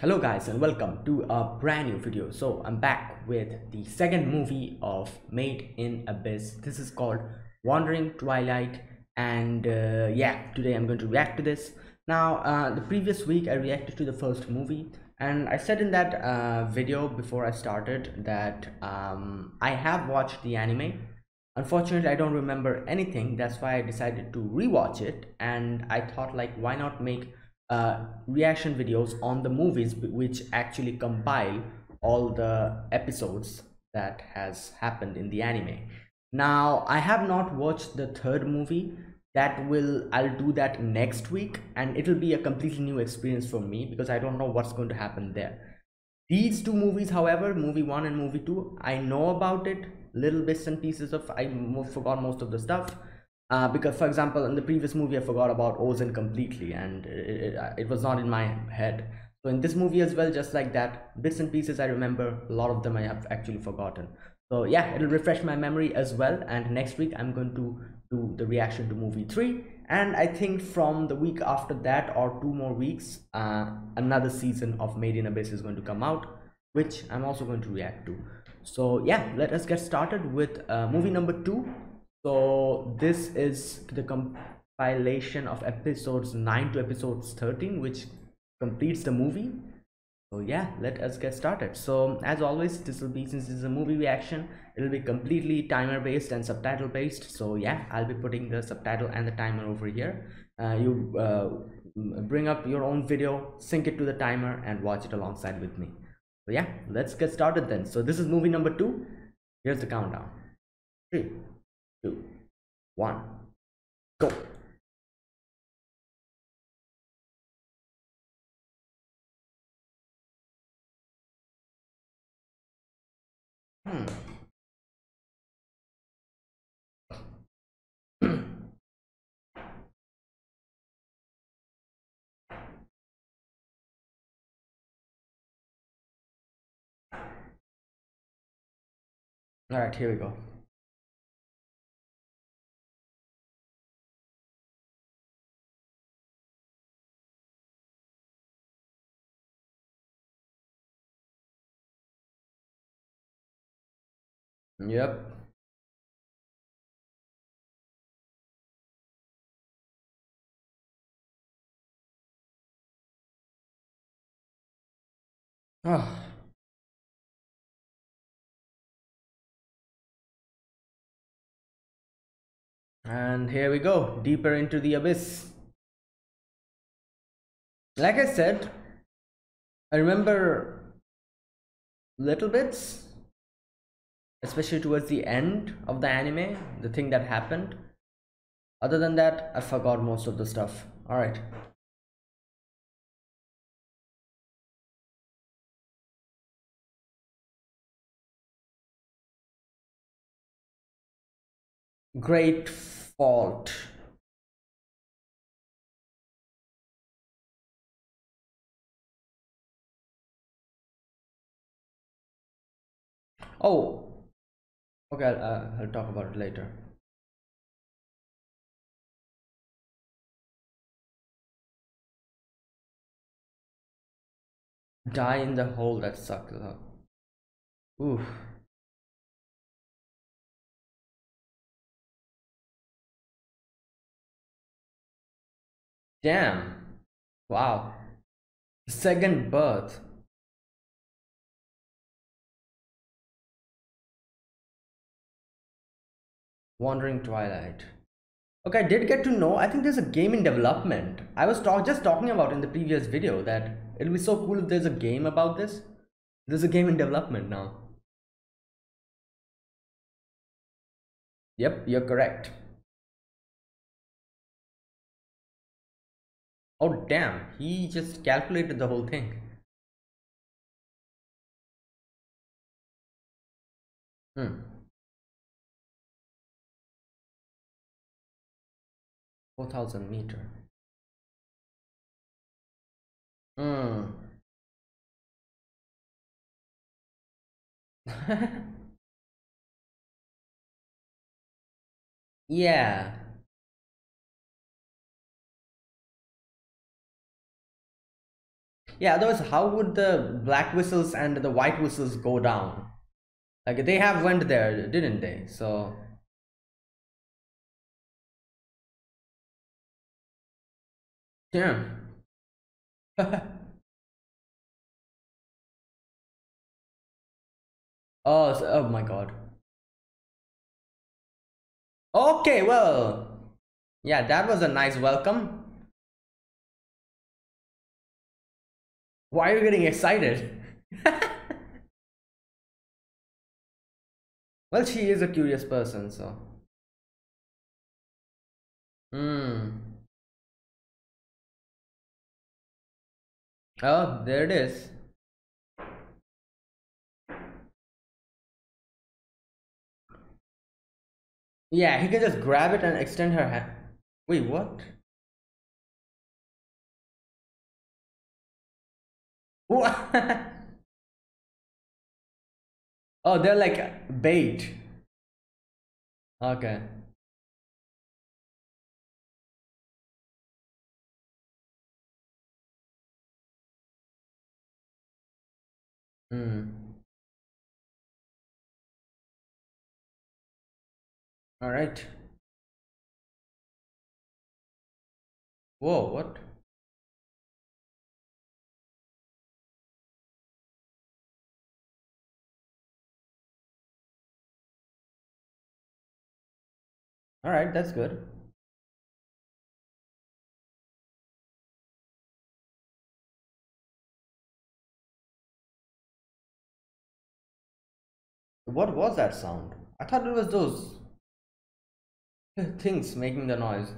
Hello guys and welcome to a brand new video. So I'm back with the second movie of Made in Abyss. This is called Wandering Twilight and uh, yeah, today I'm going to react to this. Now, uh, the previous week I reacted to the first movie and I said in that uh, video before I started that um, I have watched the anime. Unfortunately, I don't remember anything. That's why I decided to rewatch it and I thought like why not make uh, reaction videos on the movies which actually compile all the episodes that has happened in the anime. Now i have not watched the third movie. That will i'll do that next week and it'll be a completely new experience for me because i don't know what's going to happen there. These two movies however movie one and movie two i know about it little bits and pieces of i forgot most of the stuff uh, because for example in the previous movie i forgot about ozen completely and it, it, it, was not in my head. So in this movie as well just like that bits and pieces i remember a lot of them i have actually forgotten. So yeah it'll refresh my memory as well and next week i'm going to do the reaction to movie 3 and i think from the week after that or two more weeks uh, another season of made in abyss is going to come out which i'm also going to react to. So yeah let us get started with uh, movie number two so this is the compilation of episodes 9 to episodes 13 which completes the movie. So yeah let us get started. So as always this will be since this is a movie reaction it will be completely timer based and subtitle based so yeah i'll be putting the subtitle and the timer over here. Uh, you uh, bring up your own video sync it to the timer and watch it alongside with me. So yeah let's get started then. So this is movie number two. Here's the countdown. Three one, go. Hmm. All right, here we go. Yep. Oh. And here we go, deeper into the abyss. Like I said, I remember little bits especially towards the end of the anime the thing that happened. Other than that i forgot most of the stuff. All right. Great fault. Oh Okay, I'll, uh, I'll talk about it later. Die in the hole, that sucks. Oof. Damn. Wow. Second birth. Wandering Twilight. Okay, I did get to know, I think there's a game in development. I was talk just talking about in the previous video that it'll be so cool if there's a game about this. There's a game in development now. Yep, you're correct. Oh damn, he just calculated the whole thing. Hmm. 4000 meter. Mm. yeah. Yeah otherwise how would the black whistles and the white whistles go down? Like they have went there didn't they? So yeah oh so- oh my god. Okay well yeah that was a nice welcome. Why are you getting excited? Well she is a curious person so. Hmm oh there it is Yeah, he can just grab it and extend her hand. Wait, what? What? oh, they're like bait. Okay. Hmm. All right. Whoa, what? All right, that's good. What was that sound? I thought it was those things making the noise.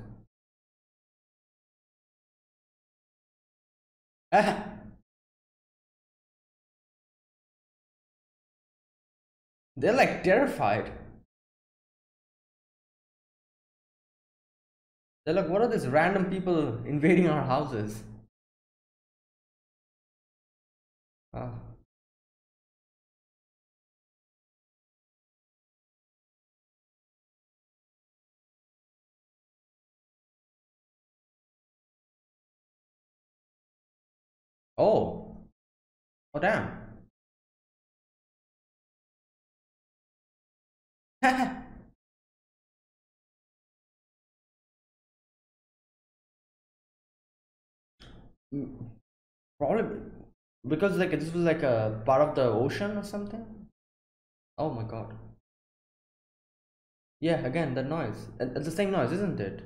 They're like terrified. They're like, what are these random people invading our houses? Ah. Oh, oh damn. Mm, Probably because like this was like a part of the ocean or something. Oh my god. Yeah, again the noise. It's the same noise, isn't it?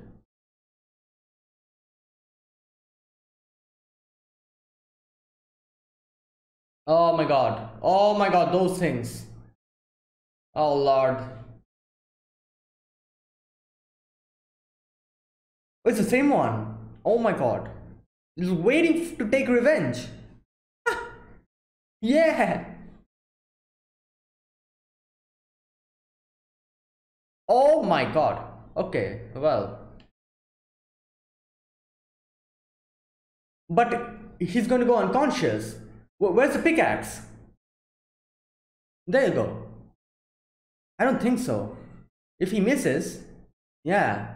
Oh my god. Oh my god, those things. Oh lord. Oh, it's the same one. Oh my god. He's waiting to take revenge. Yeah. Oh my god. Okay, well. But he's going to go unconscious. Wh- Where's the pickaxe? There you go. I don't think so. If he misses, yeah.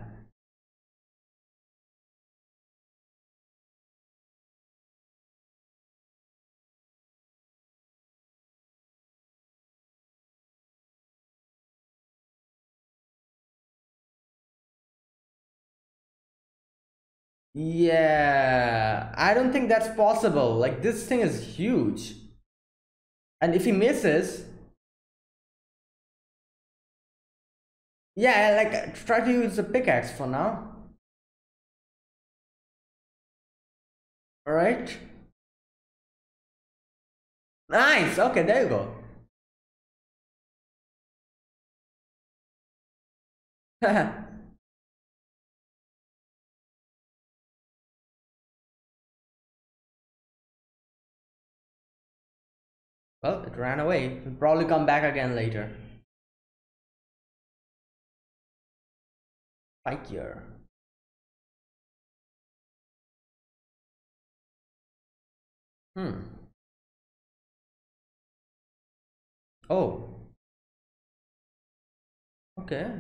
Yeah, I don't think that's possible. Like, this thing is huge. And if he misses, yeah, like, try to use the pickaxe for now. Alright? Nice! Okay, there you go. well, it ran away. It'll probably come back again later. Fight year. Hmm. Oh, okay.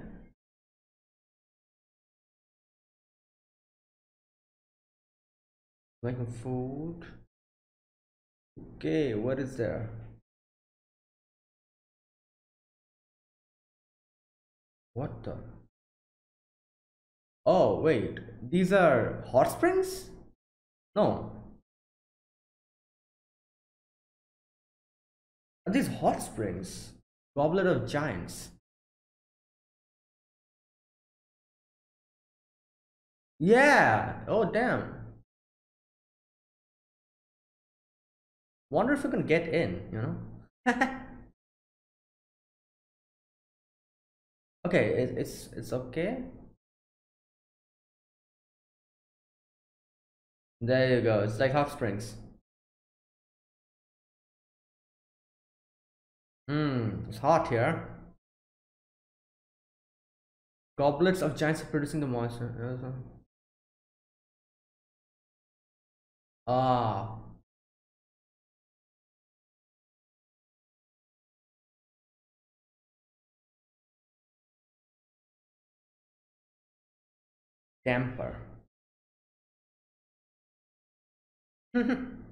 Making food. Okay, what is there? What the? Oh, wait. These are hot springs? No. Are these hot springs? Goblet of Giants. Yeah. Oh, damn. Wonder if we can get in, you know? okay, it, it's it's okay. There you go. It's like hot springs. Hmm, it's hot here. Goblets of giants producing the moisture. Ah. Damper.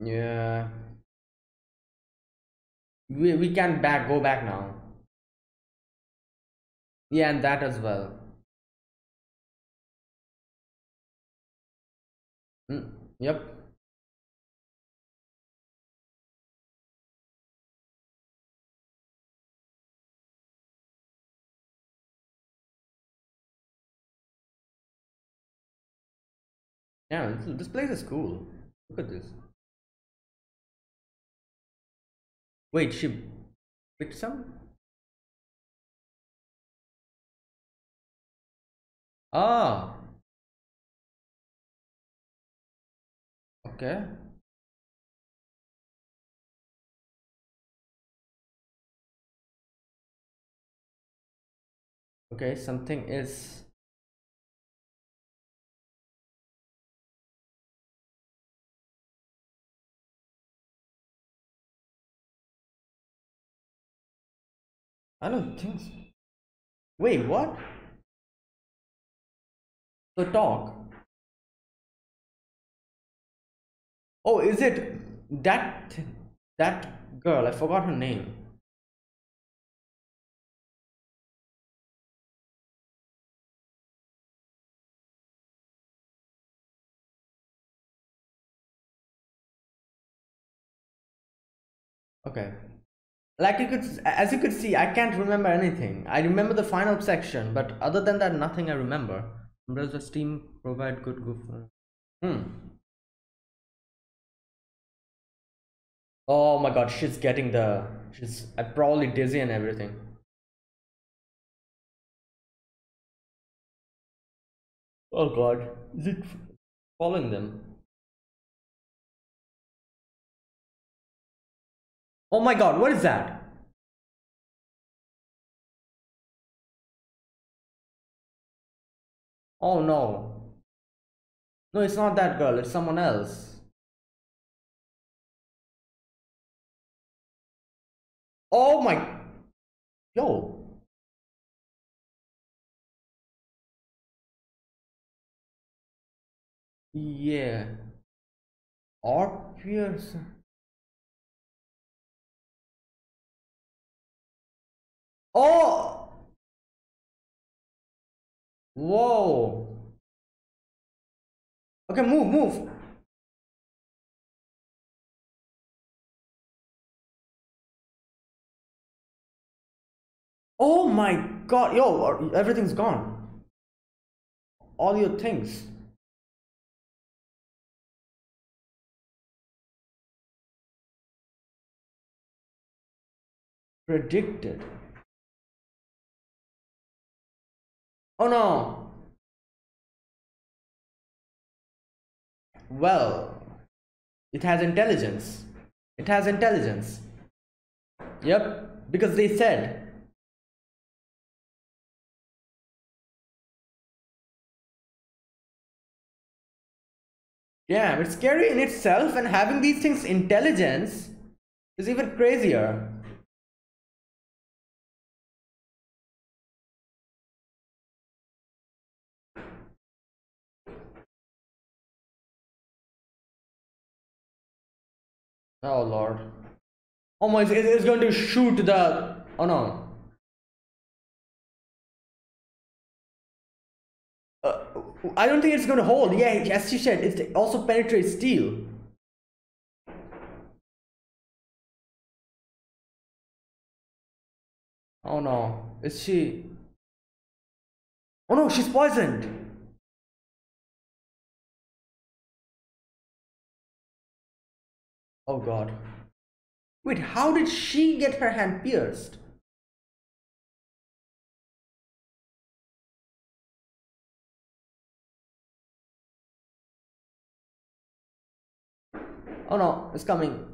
yeah. We, we can back go back now. Yeah, and that as well. Mm, yep. Yeah, this, this place is cool. Look at this. Wait, she picked some? Ah. Okay. Okay, something is I don't think so. Wait, what? The talk? Oh, is it that that girl? I forgot her name. Okay like you could as you could see i can't remember anything. I remember the final section but other than that nothing i remember. Does the steam provide good goof hmm. Oh my god she's getting the she's uh, probably dizzy and everything. Oh god is it following them Oh my god, what is that? Oh no. No, it's not that girl, it's someone else. Oh my. Yo. Yeah. Orpheus. Oh! Whoa! Okay, move, move. Oh my god, yo, everything's gone. All your things. Predicted. Oh no! Well, it has intelligence. It has intelligence. Yep, because they said. Yeah, it's scary in itself and having these things intelligence is even crazier. Oh lord. Oh my, it's, going to shoot the. Oh no. Uh, I don't think it's going to hold. Yeah, as you said, it also penetrates steel. Oh no. Is she. Oh no, she's poisoned. Oh god. Wait, how did she get her hand pierced? Oh no, it's coming.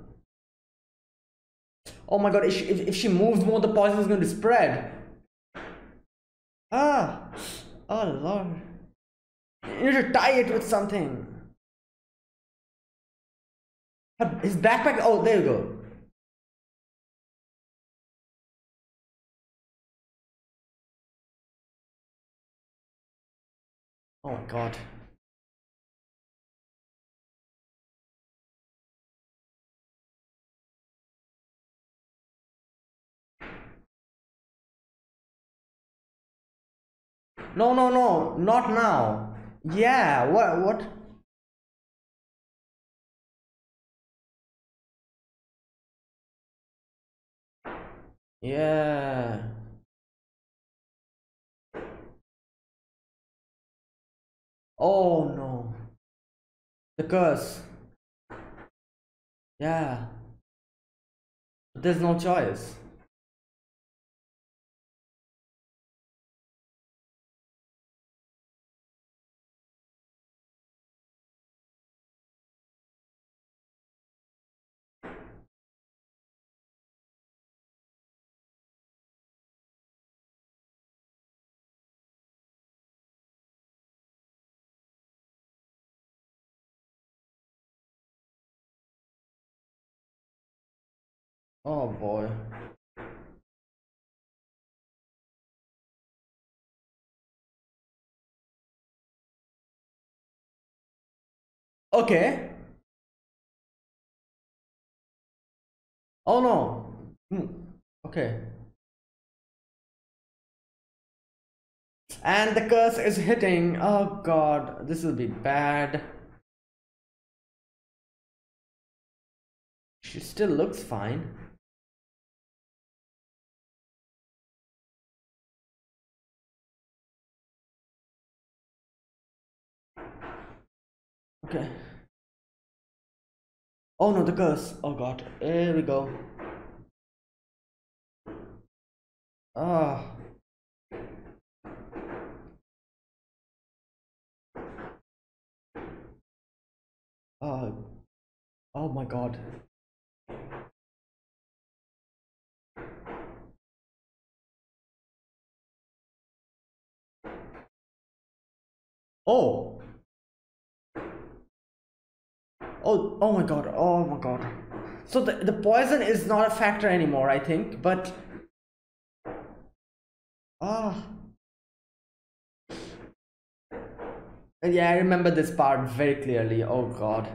Oh my god, if she, if, if she moves more, the poison is going to spread. Ah! Oh lord. You need to tie it with something. His backpack. Oh, there you go. Oh my god. No, no, no, not now. Yeah, what, what? Yeah. Oh no. The curse. Yeah. There's no choice. Oh boy. Okay. Oh no. Hmm. Okay. And the curse is hitting. Oh god, this will be bad. She still looks fine. Okay. Oh no, the curse. Oh god. Here we go. Ah. Oh. Oh my god. Oh. Oh, oh my god, oh my god. So the, the poison is not a factor anymore, I think, but... Ah. Yeah, I remember this part very clearly, oh god.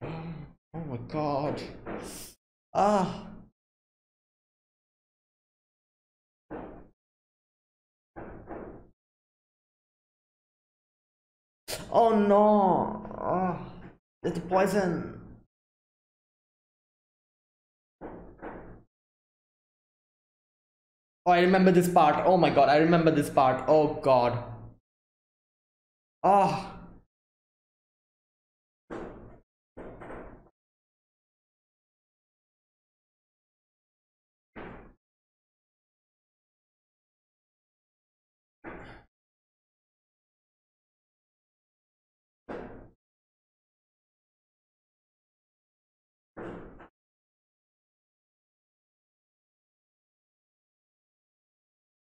Oh my god. Ah. Oh no. Oh, it's poison. Oh, I remember this part. Oh my god, I remember this part. Oh god. Ah. Oh.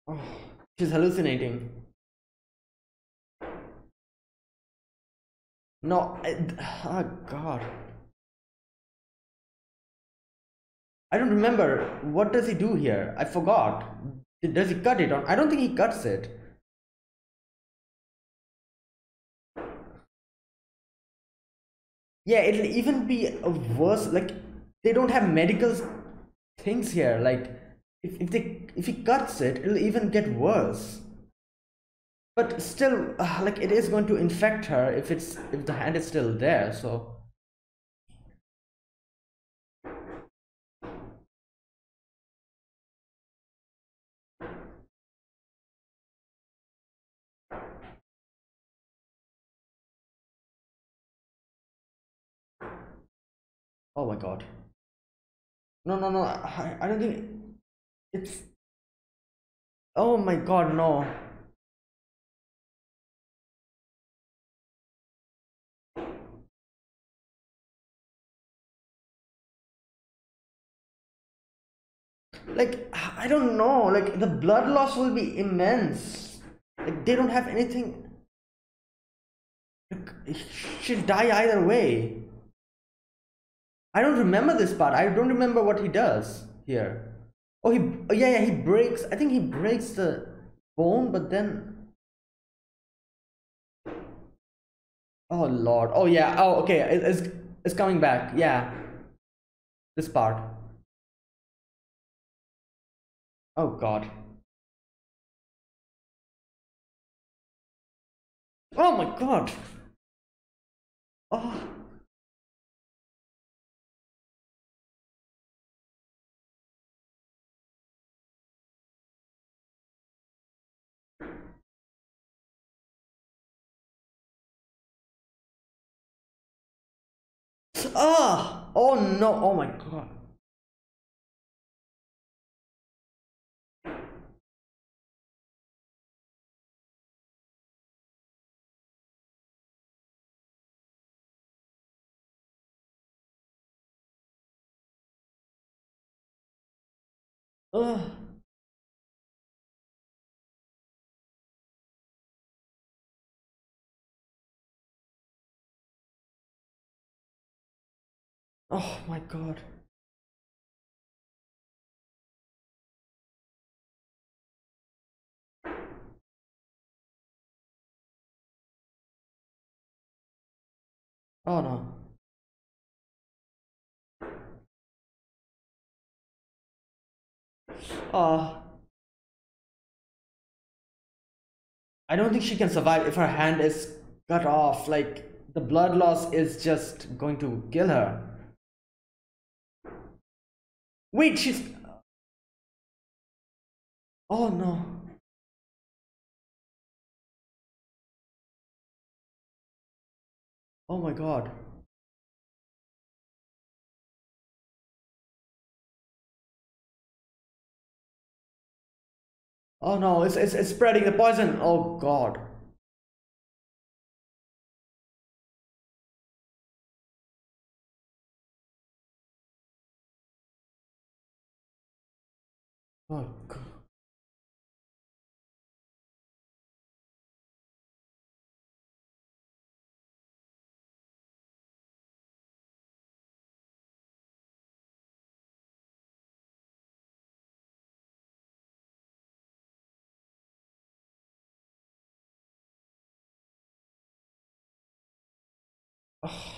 Oh, she's hallucinating. No, I, oh god. I don't remember. What does he do here? I forgot. Does he cut it on? I don't think he cuts it. Yeah, it'll even be a worse. Like they don't have medical things here. Like if, if they if he cuts it, it'll even get worse. But still, uh, like it is going to infect her if it's if the hand is still there. So. Oh my god. No, no, no. I, I don't think it's. Oh my god, no. Like, I don't know. Like, the blood loss will be immense. Like, they don't have anything. She'll die either way. I don't remember this part. I don't remember what he does here. Oh, he, oh, yeah, yeah, he breaks. I think he breaks the bone, but then. Oh lord. Oh yeah. Oh okay. it's it's coming back. Yeah. This part. Oh god. Oh my god. Oh. Ah! Oh no! Oh my god! Ugh. Oh my god. Oh no. Oh. I don't think she can survive if her hand is cut off. Like, the blood loss is just going to kill her. Wait, she's... Oh no. Oh my god. Oh no, it's, it's, it's spreading the poison. Oh god. Oh god. Oh.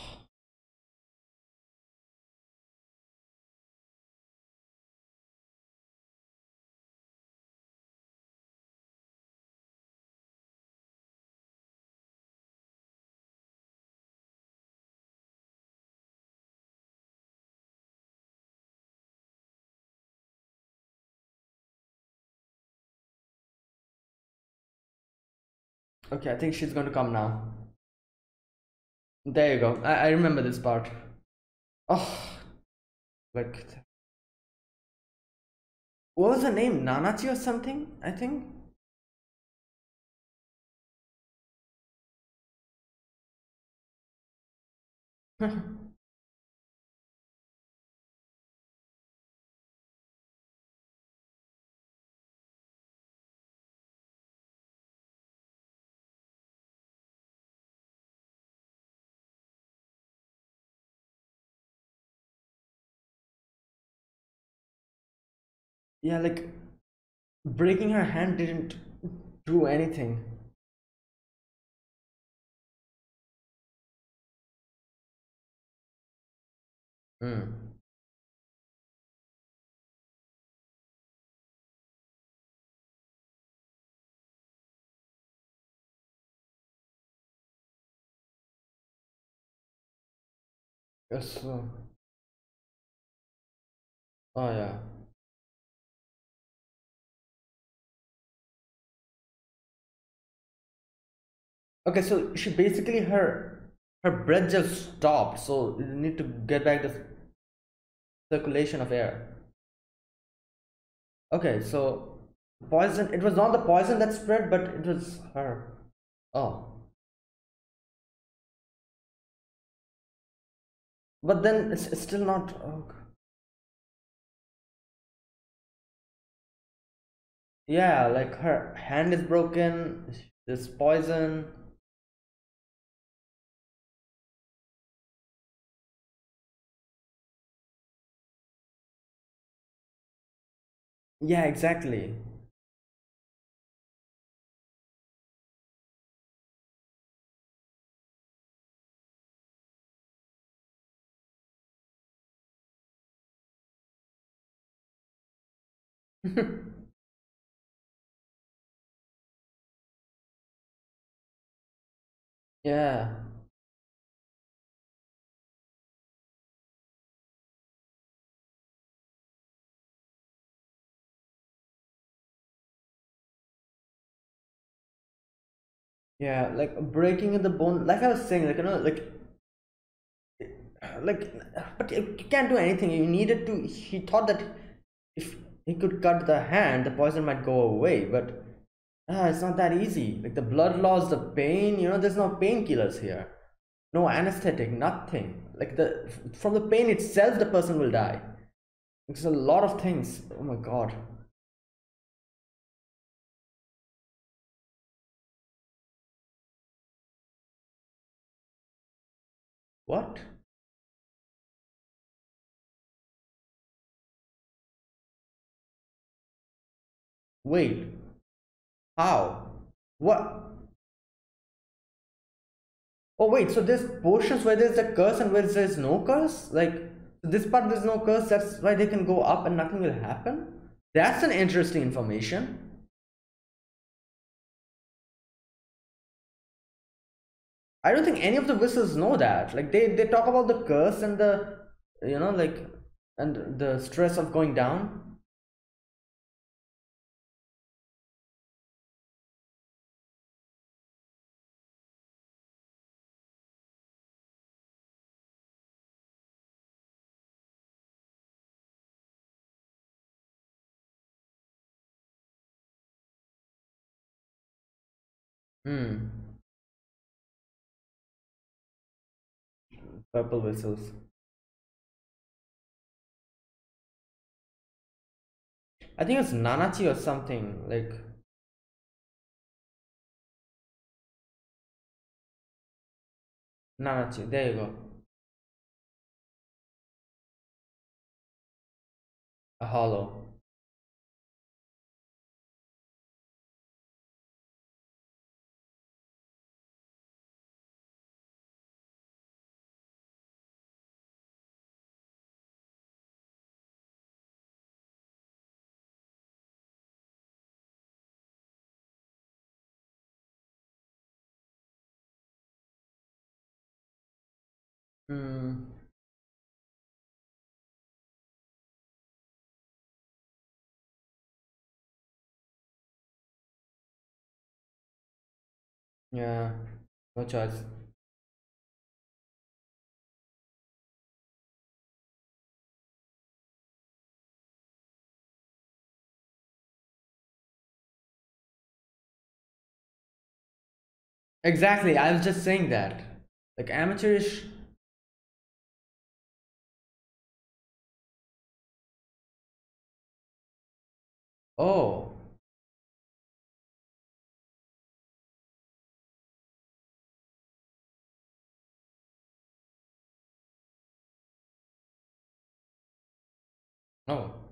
Okay, I think she's going to come now. There you go. I, I remember this part. Oh, like. What was the name? Nanachi or something, I think? yeah like breaking her hand didn't do anything. Hmm. yes uh, oh yeah okay so she basically her her breath just stopped. So you need to get back the circulation of air. Okay so poison it was not the poison that spread but it was her. Oh. But then it's, it's still not oh. yeah like her hand is broken there's poison yeah exactly. Yeah yeah like breaking in the bone like i was saying like you know like like but you can't do anything. You needed to he thought that if he could cut the hand the poison might go away but ah, it's not that easy. Like the blood loss the pain you know there's no painkillers here. No anesthetic nothing. Like the from the pain itself the person will die. It's a lot of things. Oh my god what wait how what Oh wait, so there's portions where there's a curse and where there's no curse? Like this part there's no curse, that's why they can go up and nothing will happen? That's an interesting information. I don't think any of the whistles know that. Like they, they talk about the curse and the you know like and the stress of going down. Hmm. Purple whistles. I think it's Nanachi or something. Like Nanachi. There you go. A hollow. Hmm. Yeah. No choice. Exactly. I was just saying that. Like amateurish. Oh. Oh.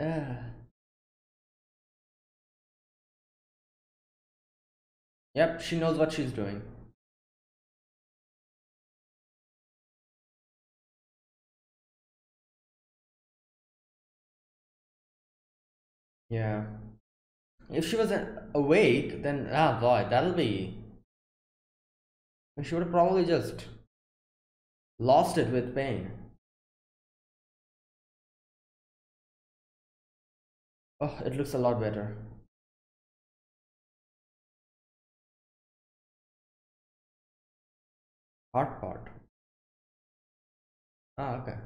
Uh, yep, she knows what she's doing. Yeah. If she was awake, then ah boy, that'll be. She would have probably just lost it with pain. Oh, it looks a lot better. Hard part. Ah, okay.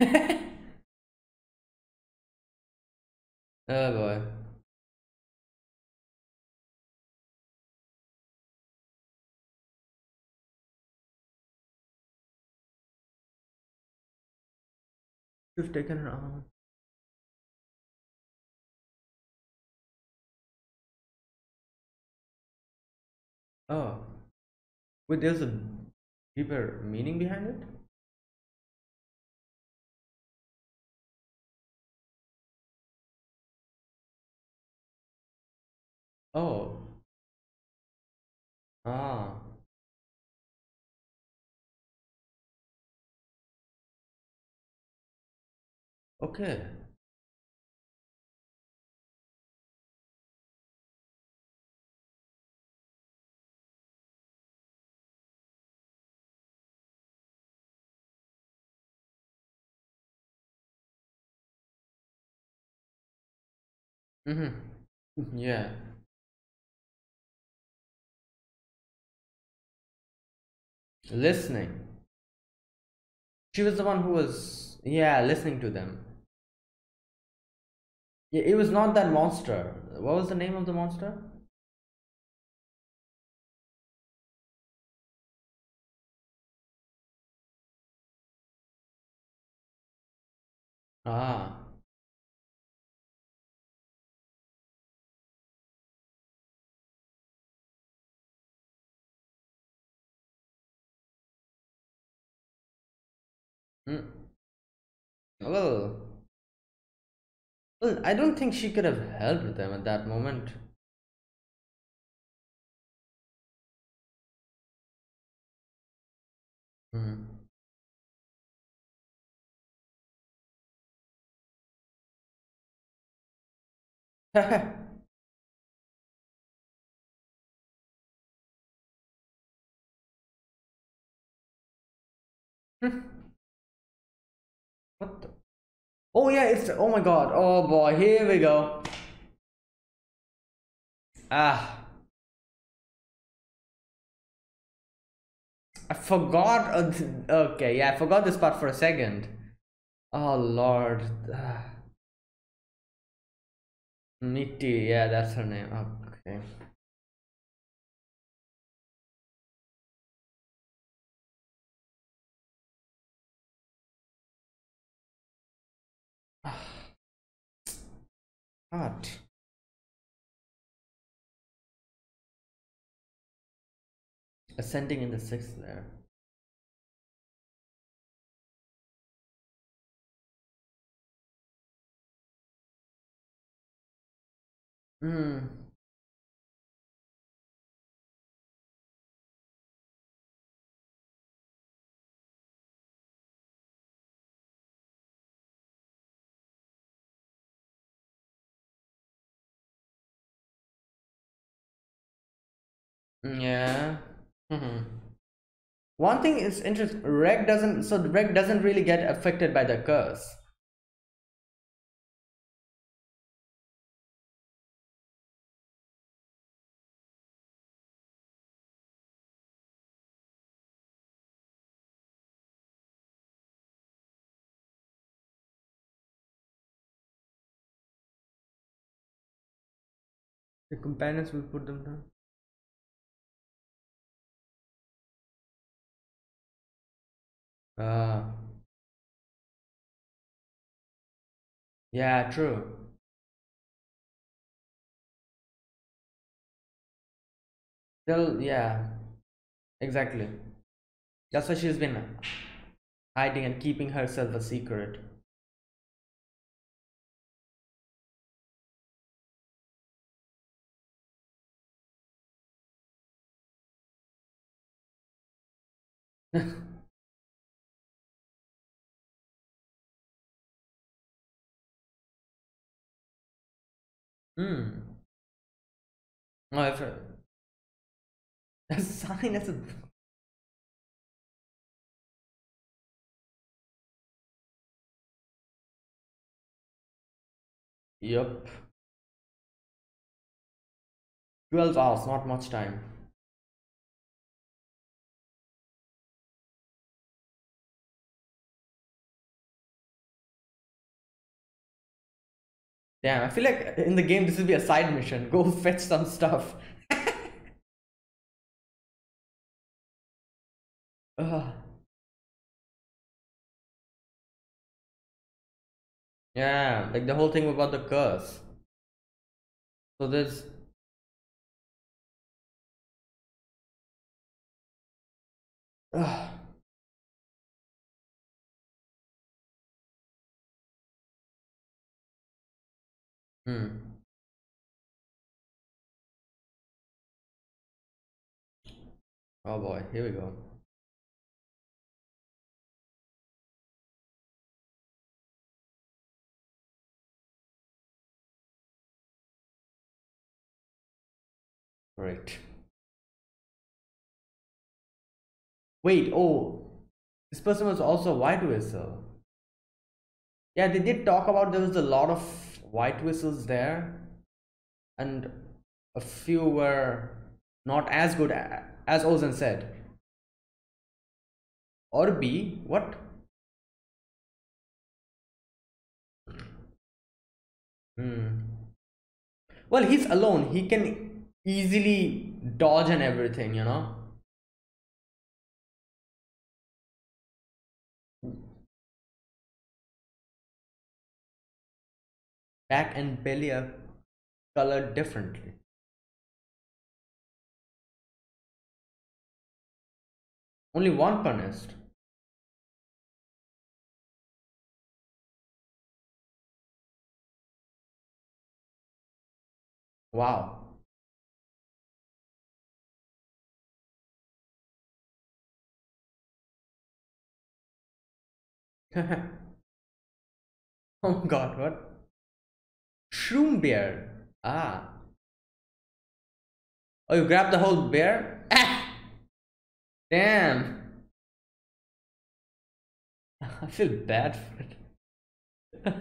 oh boy. You've taken her arm. Oh. Wait, there's a deeper meaning behind it? Oh. Ah. Okay. Mm-hmm. Yeah. Listening. She was the one who was, yeah, listening to them. Yeah, it was not that monster. What was the name of the monster? Ah. Mm. Well, well, I don't think she could have helped them at that moment. Mm. what the? Oh yeah, it's oh my god. Oh boy, here we go. Ah. I forgot. Uh, okay, yeah, I forgot this part for a second. Oh lord. Ah. Mitty, yeah, that's her name. Okay. Art. Ascending in the sixth there. Hmm. Yeah. Mm-hmm. One thing is interesting. Reg doesn't. So Reg doesn't really get affected by the curse. The companions will put them down. Uh, yeah, true. Still, yeah, exactly. That's why she's been hiding and keeping herself a secret. Hmm. Oh, I've heard. A sign as a. Yup. 12 hours, not much time. Damn, I feel like in the game this will be a side mission. Go fetch some stuff. Ugh. Yeah, like the whole thing about the curse. So there's Ugh. Hmm. Oh boy, here we go. Great. Wait, oh, this person was also a white whistle. Yeah, they did talk about there was a lot of white whistles there, and a few were not as good as Ozen said. Or B, what? Hmm. Well, he's alone. He can easily dodge and everything, you know? Back and belly are colored differently. Only one punished. Wow. oh god, what? Shroom bear. Ah. Oh, you grabbed the whole bear? Ah! Damn. I feel bad for it.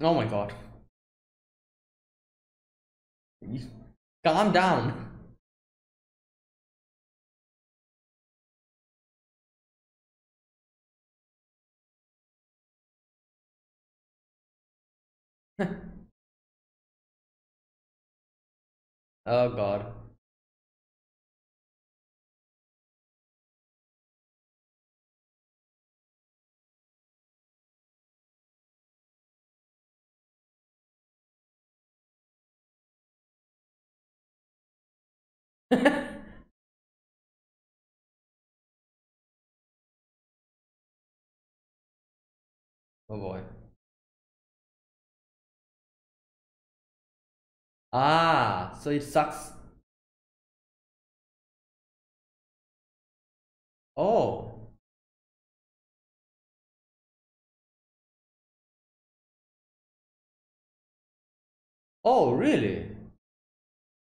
oh my god. Calm down. oh god. oh boy. Ah, so it sucks. Oh. Oh, really?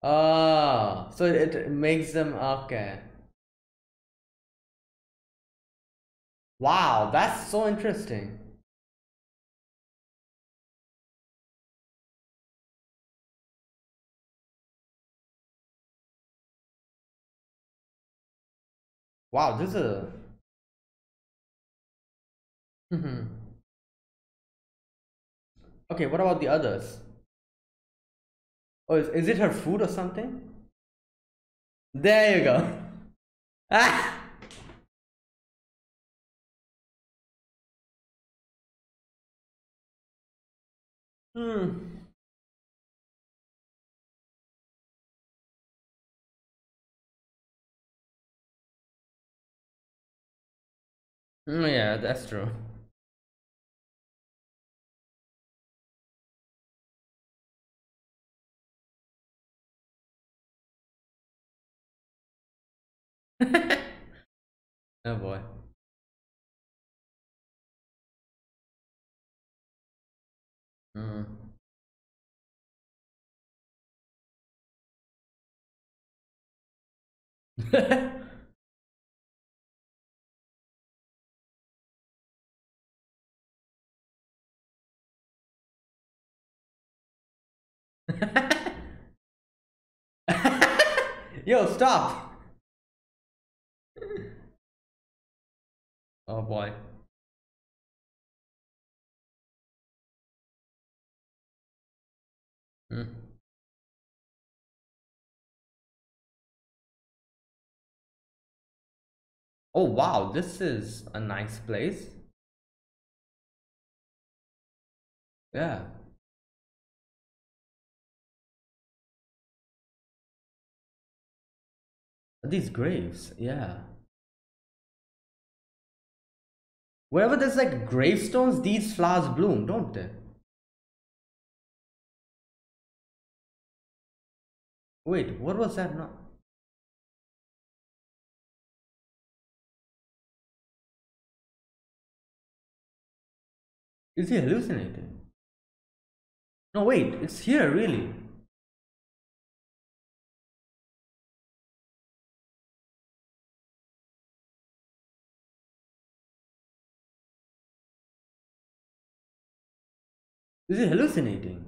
Ah, so it makes them okay. Wow, that's so interesting. Wow, this is a... okay, what about the others? Oh, is, is it her food or something? There you go. Ah! Hmm. Mm, yeah, that's true. Oh boy. Mm. Yo, stop! Oh boy. Hmm. Oh wow, this is a nice place. Yeah. These graves, yeah. Wherever there's like gravestones, these flowers bloom, don't they? Wait, what was that? Not. Is he hallucinating? No, wait, it's here, really. Is he hallucinating?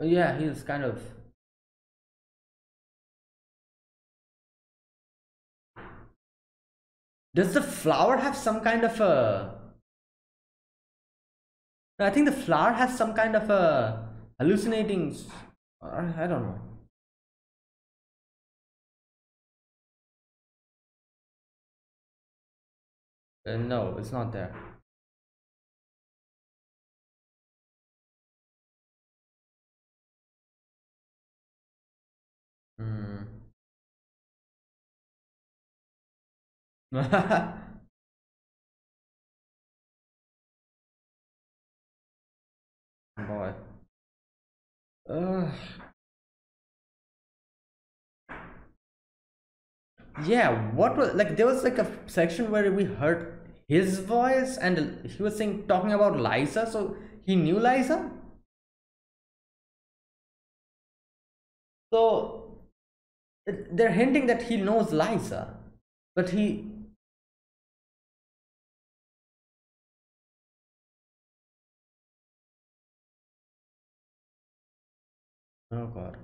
Oh, yeah, he's kind of. Does the flower have some kind of a. I think the flower has some kind of a hallucinating. I don't know. Uh, no, it's not there. Hmm. Boy. Yeah, what was like there was like a section where we heard his voice and he was saying talking about Lyza, so he knew Lyza? So they're hinting that he knows Lyza, but he. Oh god.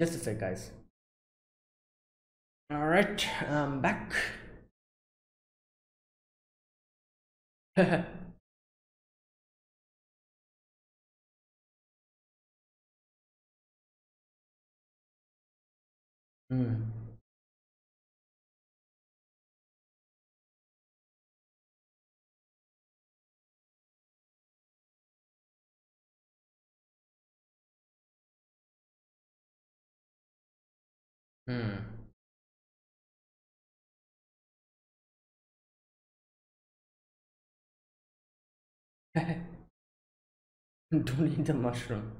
Just a sec, guys. All right, I'm back. Hmm. Hmm. Don't eat the mushroom.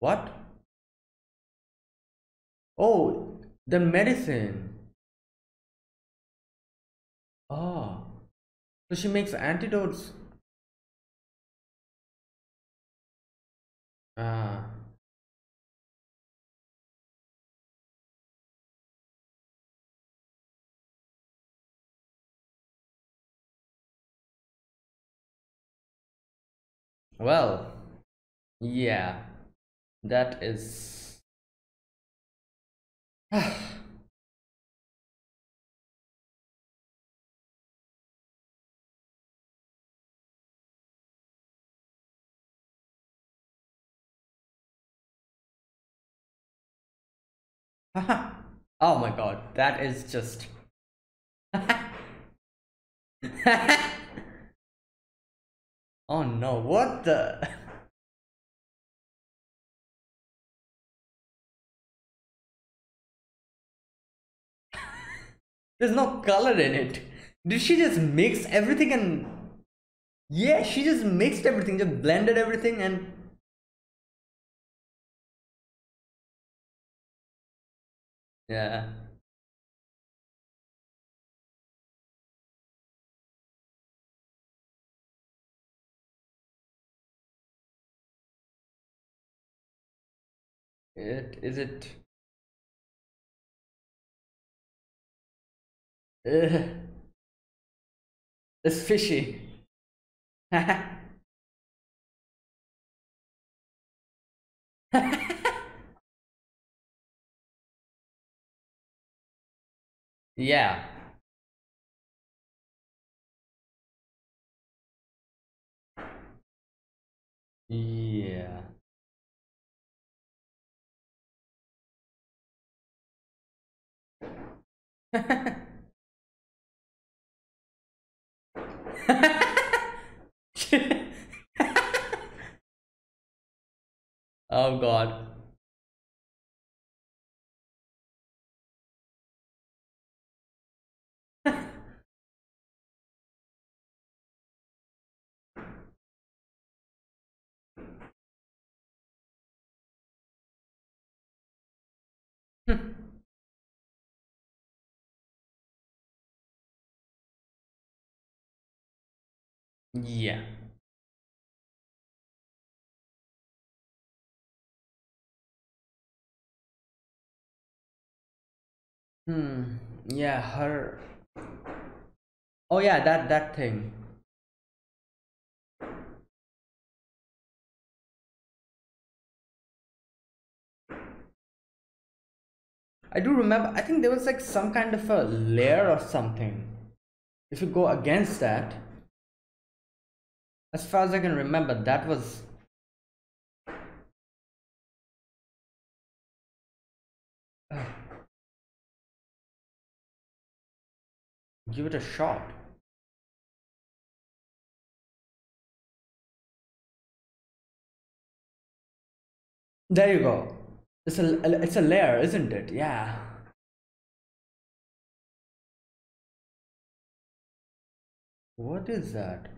What? Oh, the medicine. Oh, so she makes antidotes. Ah. Well, yeah, that is. Oh my god, that is just. oh no, what the? There's no color in it. Did she just mix everything and. Yeah, she just mixed everything, just blended everything and. Yeah. It is it. Ugh. It's fishy. yeah. Yeah. oh god. Yeah. Hmm. Yeah, her. Oh yeah, that that thing. I do remember. I think there was like some kind of a layer or something. If you go against that, as far as I can remember, that was. Give it a shot. There you go. It's a it's a layer, isn't it? Yeah. What is that?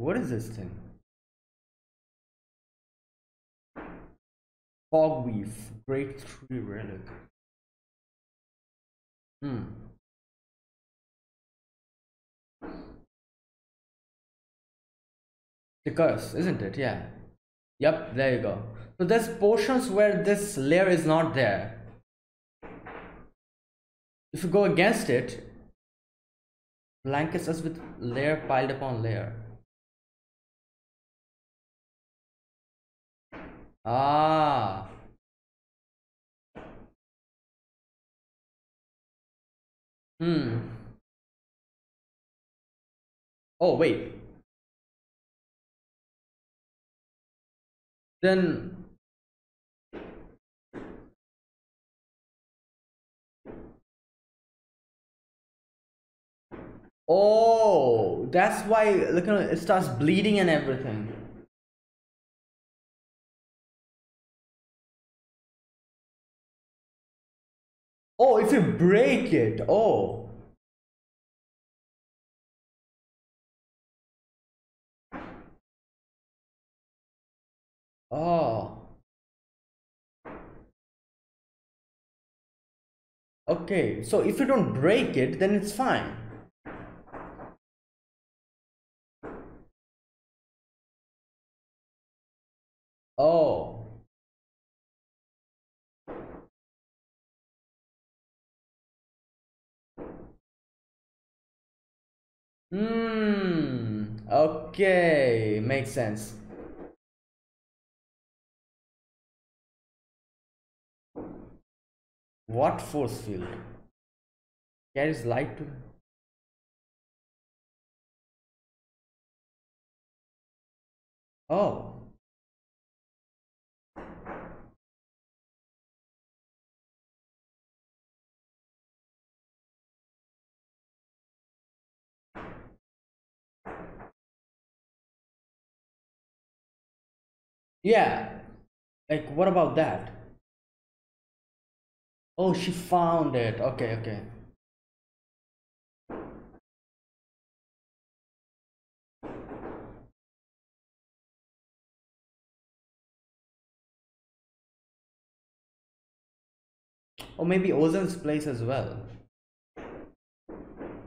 What is this thing? Fogweave, Great Tree Relic. Hmm. The curse, isn't it? Yeah. Yep, there you go. So there's portions where this layer is not there. If you go against it, blankets us with layer piled upon layer. Ah. Hmm. Oh, wait. Then Oh, that's why look it starts bleeding and everything. Oh, if you break it. Oh. Oh. Okay, so if you don't break it, then it's fine. Oh. Hmm. Okay, makes sense. What force field carries light to Oh. Yeah. Like what about that? Oh, she found it. Okay, okay. Or maybe Ozen's place as well.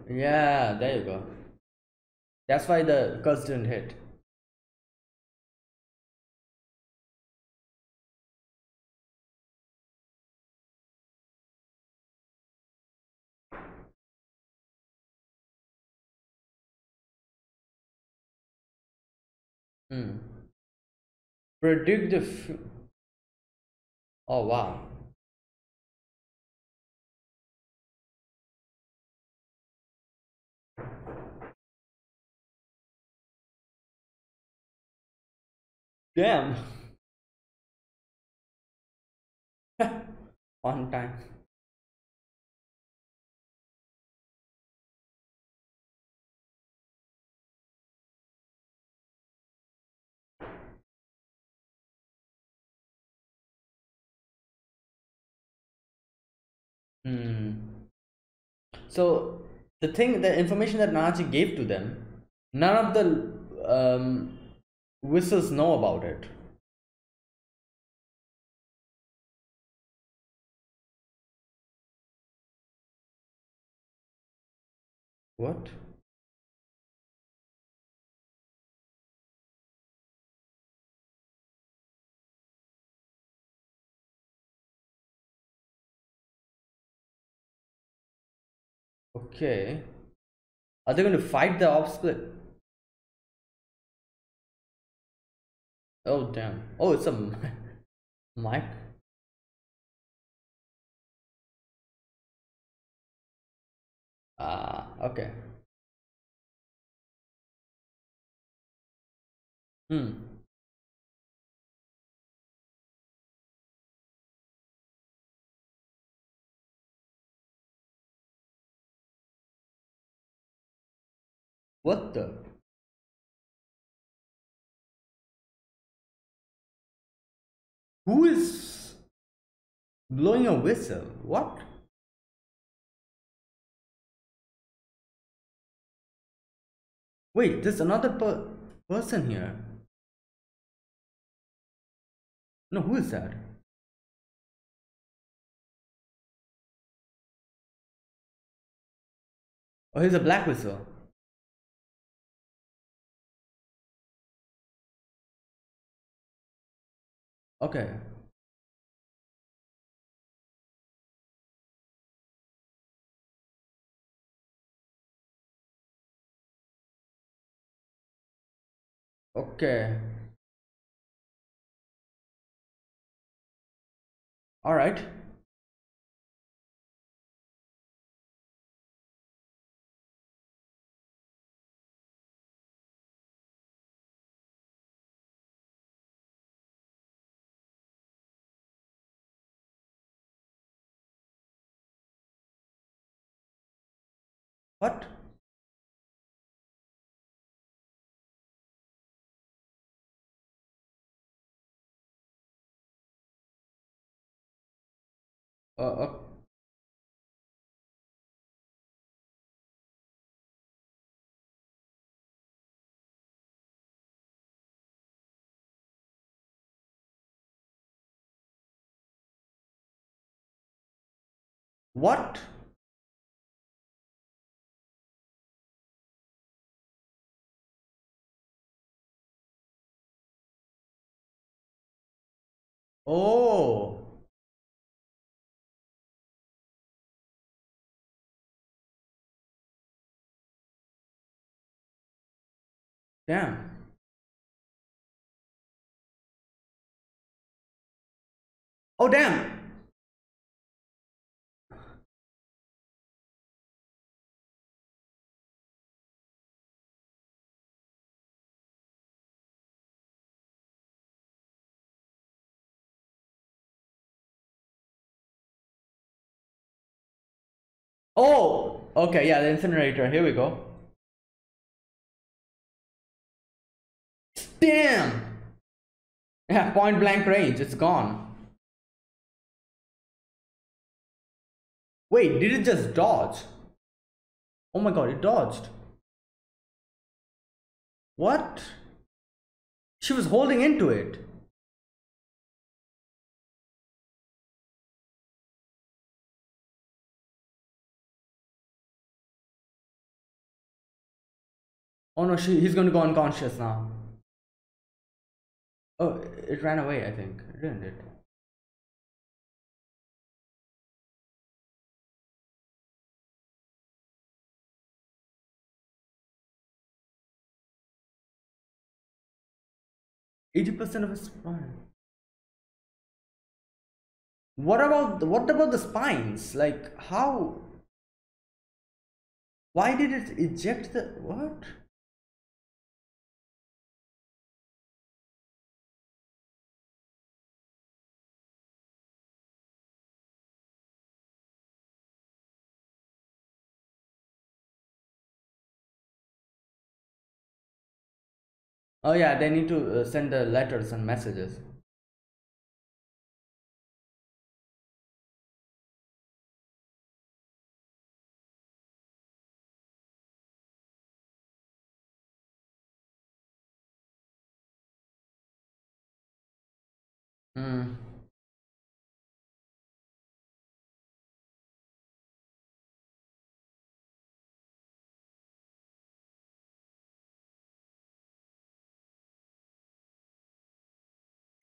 Yeah, there you go. That's why the curse didn't hit. Hmm. Predict the. Oh wow. Damn. One time. Hmm. So the thing, the information that Nanachi gave to them, none of the um, whistles know about it. What? Okay. Are they going to fight the off split? Oh damn. Oh, it's a mic. Ah, okay. Hmm. What the? Who is blowing a whistle? What? Wait, there's another per person here. No, who is that? Oh, he's a black whistle. Okay. Okay. All right. What? Uh, uh, what? Oh. Damn. Oh, damn. Oh, okay, yeah, the incinerator. Here we go. Damn! Yeah, point blank range, it's gone. Wait, did it just dodge? Oh my god, it dodged. What? She was holding into it. No, she, he's going to go unconscious now. Oh, it ran away, I think, didn't it? Eighty percent of his spine. What about what about the spines? Like how? Why did it eject the what? Oh yeah, they need to uh, send the letters and messages.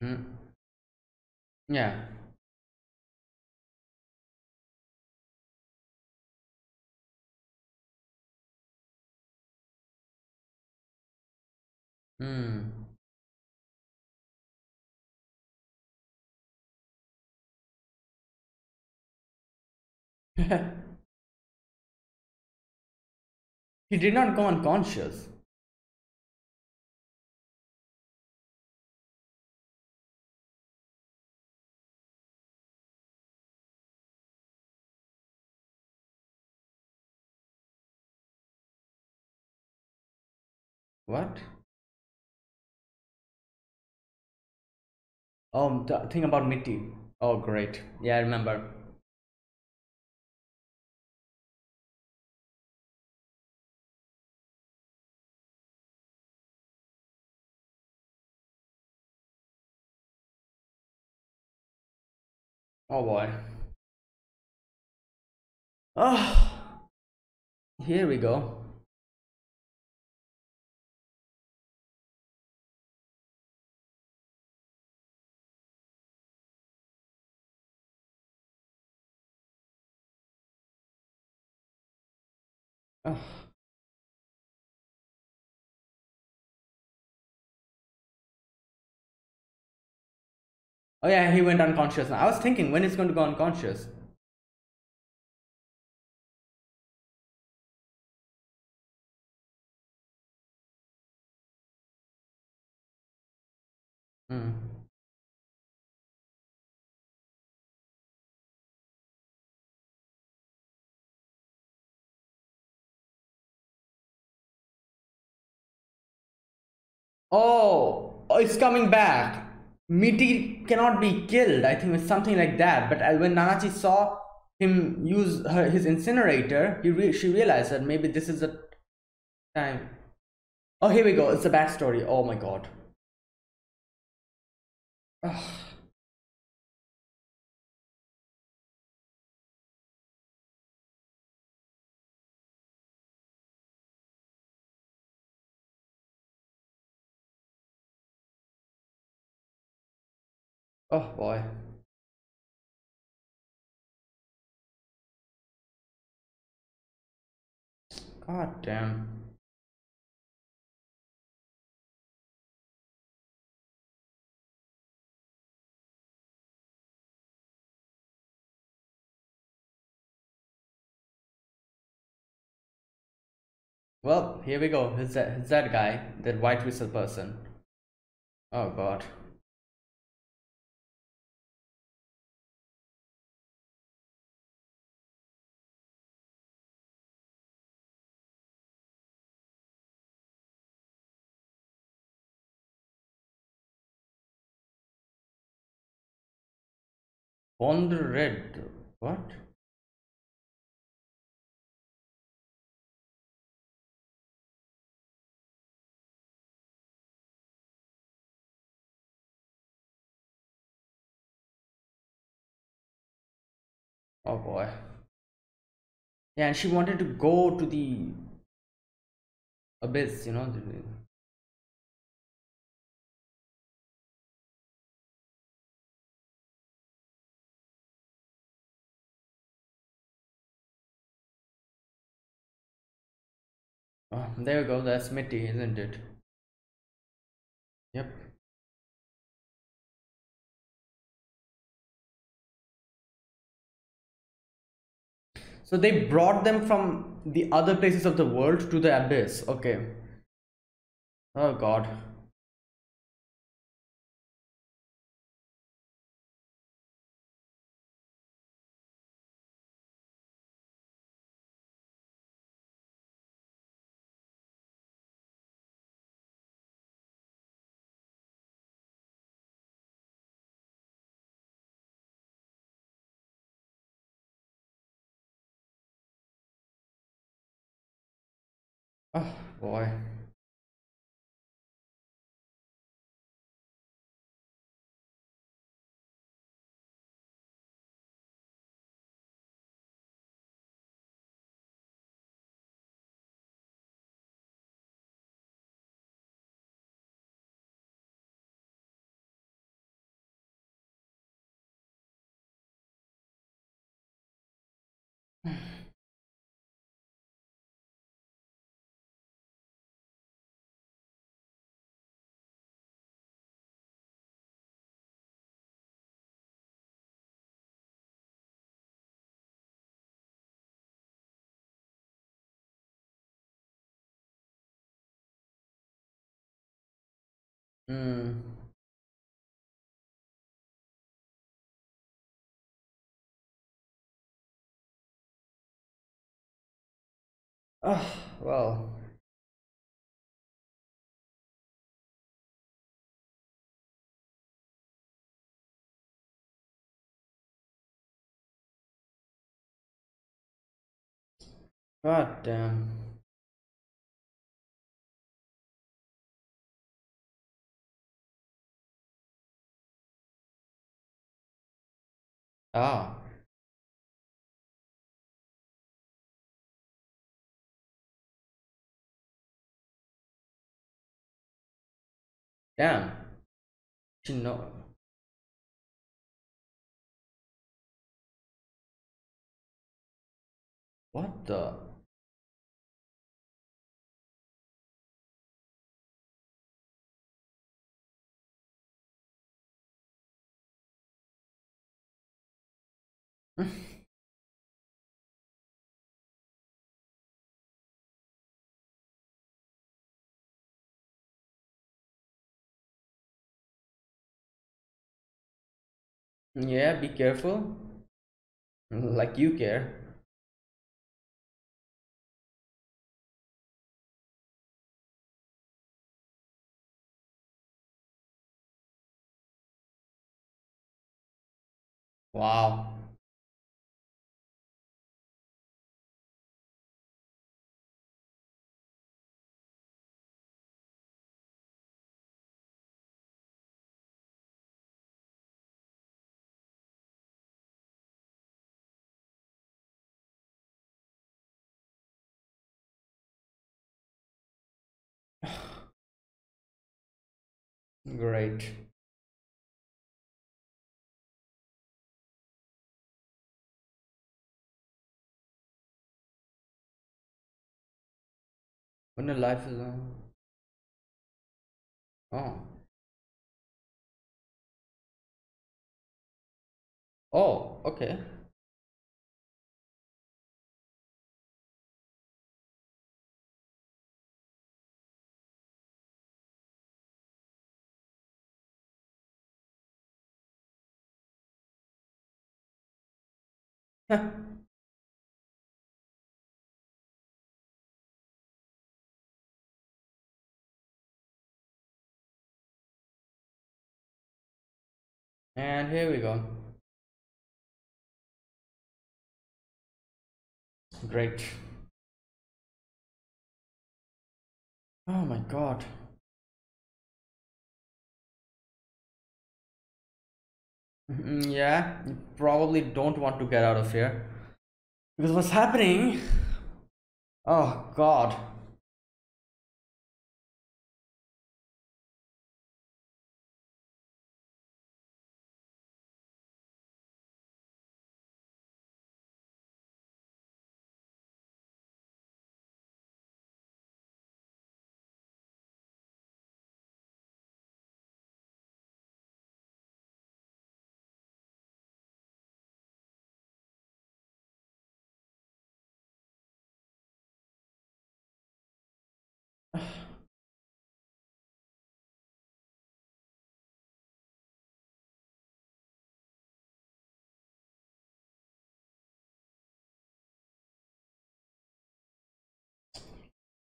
Hmm. Yeah. Hmm. he did not go unconscious. What? Oh, the thing about Mitty. Oh, great. Yeah, I remember. Oh boy. Oh, here we go. Oh. Oh yeah, he went unconscious. I was thinking when is going to go unconscious. Hmm. Oh, oh, it's coming back. Mitty cannot be killed. I think it's something like that. But uh, when Nanachi saw him use her, his incinerator, he re she realized that maybe this is the time. Oh, here we go. It's a backstory. Oh my god. Ugh. Oh boy. God damn. Well, here we go. It's that, it's that guy, that white whistle person. Oh god. On the red. What? Oh boy. Yeah, and she wanted to go to the abyss, you know. Oh, there you go. That's Mitty, isn't it? Yep. So they brought them from the other places of the world to the abyss. Okay. Oh god. Oh boy. Hmm. Oh, well. God damn. Ah. Damn. She know. What the? Yeah, be careful. Like you care. Wow. Great. When a life is on. Oh. Oh, okay. And here we go. Great. Oh my god. Mm, yeah, you probably don't want to get out of here. Because what's happening? Oh god.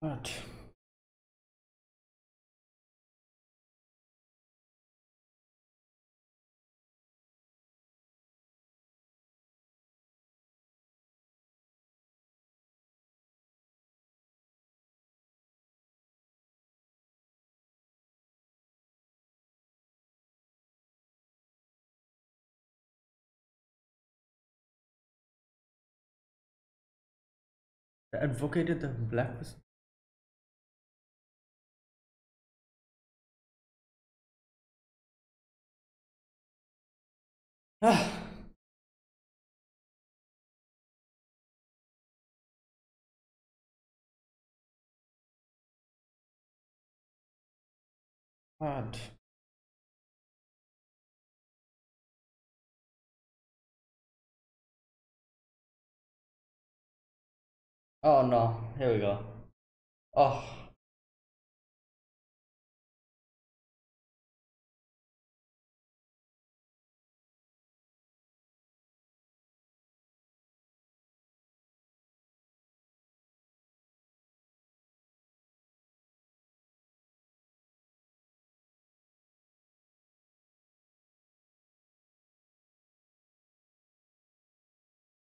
What? advocated the black God. Oh no, here we go. Oh.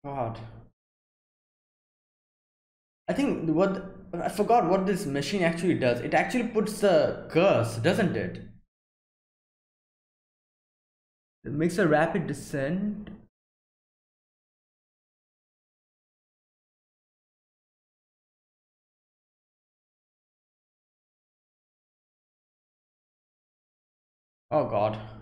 God. I think what I forgot what this machine actually does. It actually puts the curse, doesn't it? It makes a rapid descent. Oh god.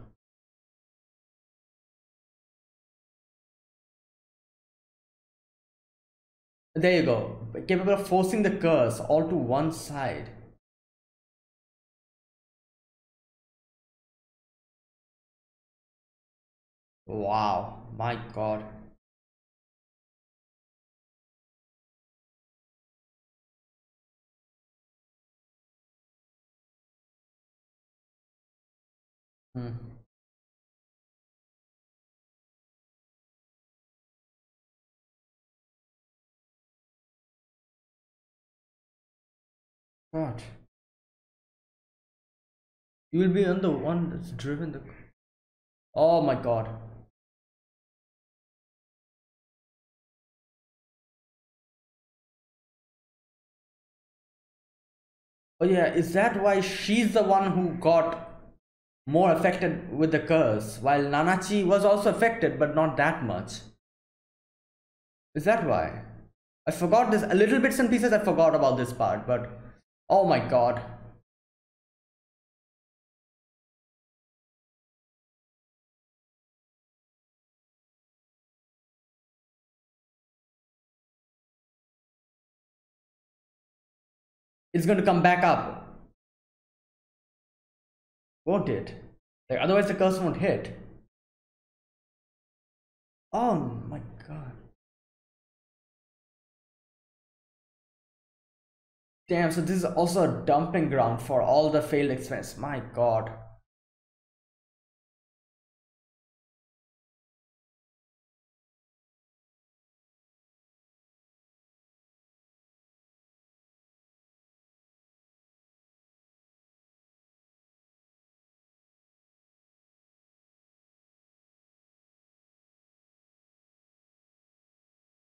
There you go. Capable of forcing the curse all to one side. Wow, my god. Hmm. God. You will be on the one that's driven the. Oh my god. Oh yeah, is that why she's the one who got more affected with the curse, while Nanachi was also affected, but not that much? Is that why? I forgot this. A little bits and pieces I forgot about this part, but oh my god. It's going to come back up. Won't it? Like, otherwise the curse won't hit. Oh my Damn, so this is also a dumping ground for all the failed experiments. My god.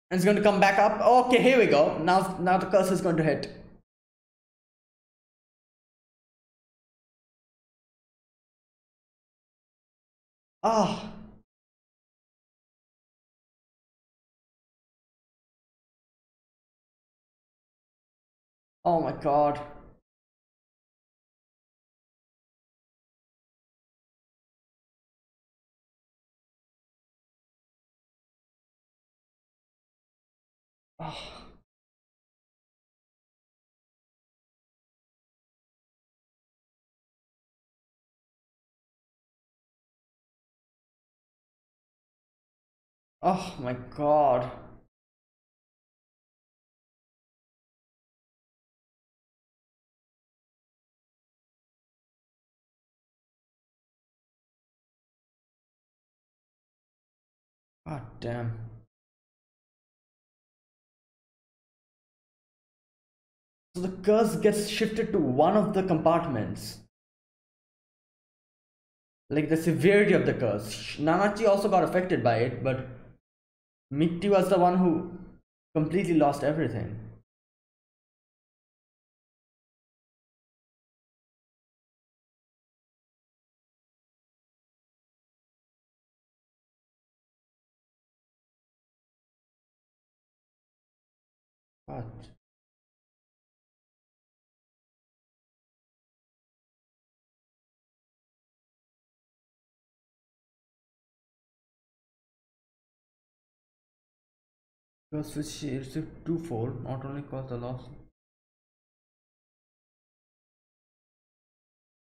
And it's going to come back up. Okay, here we go. Now, now the curse is going to hit. Oh. Oh my god. Oh. Oh my god. God damn. So the curse gets shifted to one of the compartments. Like the severity of the curse. Nanachi also got affected by it, but Mitty was the one who completely lost everything. What? Because which she received twofold, not only caused the loss.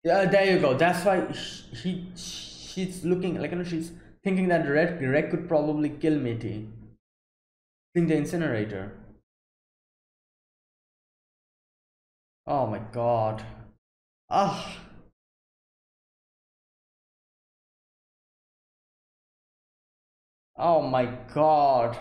Yeah, there you go. That's why she, she's looking like you know she's thinking that Red Red could probably kill Mitty. In the incinerator. Oh my god. Ah. Oh my god.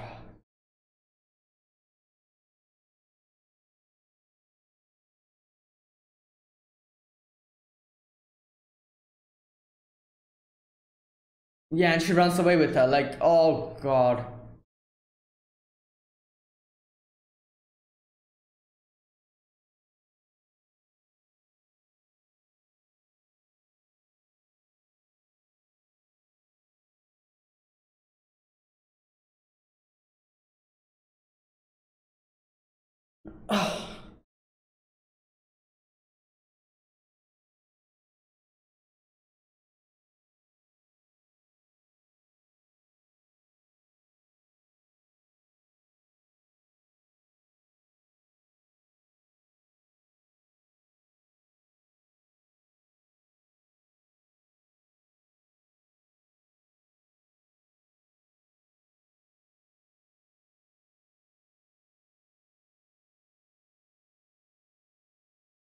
Yeah, and she runs away with her, like, oh god. Oh.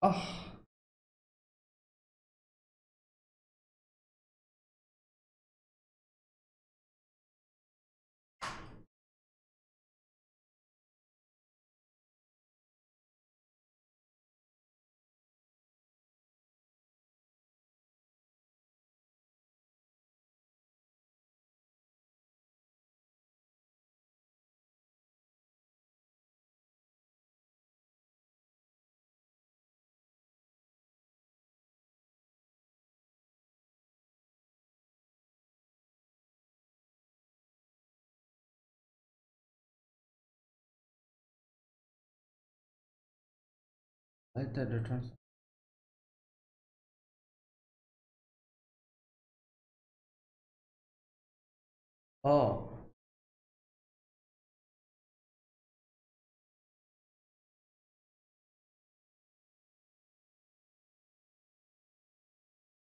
Oh. Returns. Oh.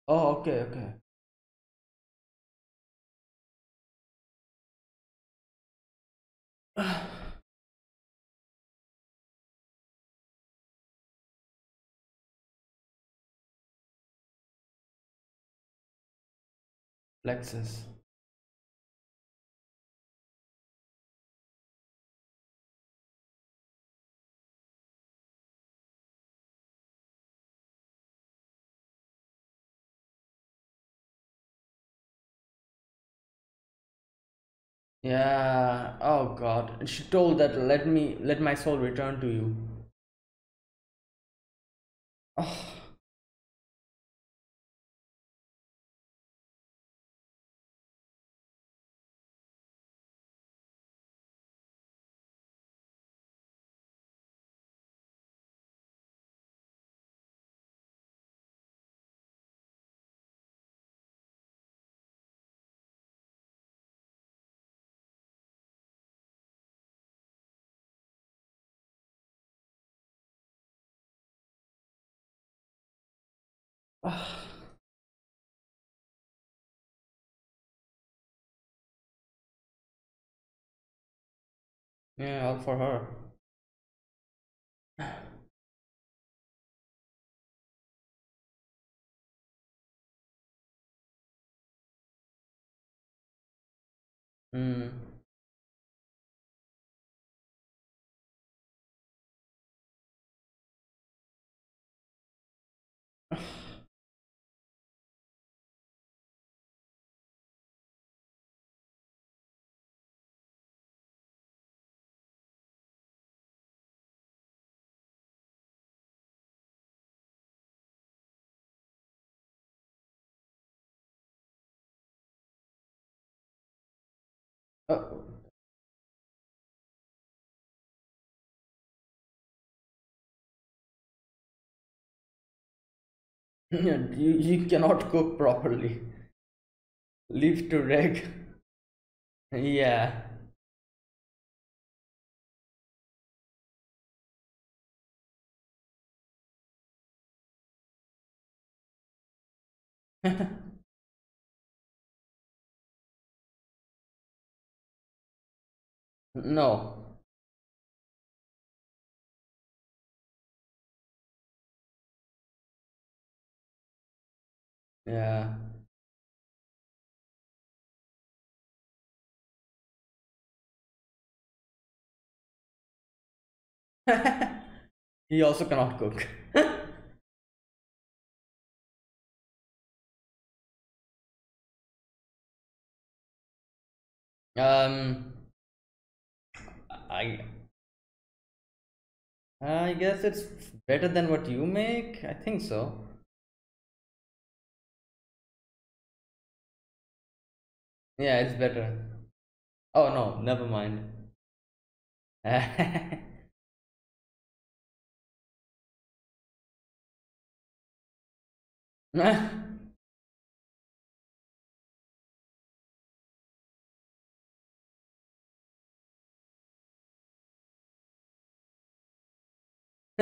Oh, okay, okay. Plexus. Yeah. Oh God. And she told that let me let my soul return to you. Oh. Yeah, all for her. Oh. You, you cannot cook properly. Leave to Reg. Yeah. No. Yeah. He also cannot cook. Um, I I guess it's better than what you make. I think so. Yeah, it's better. Oh no, never mind.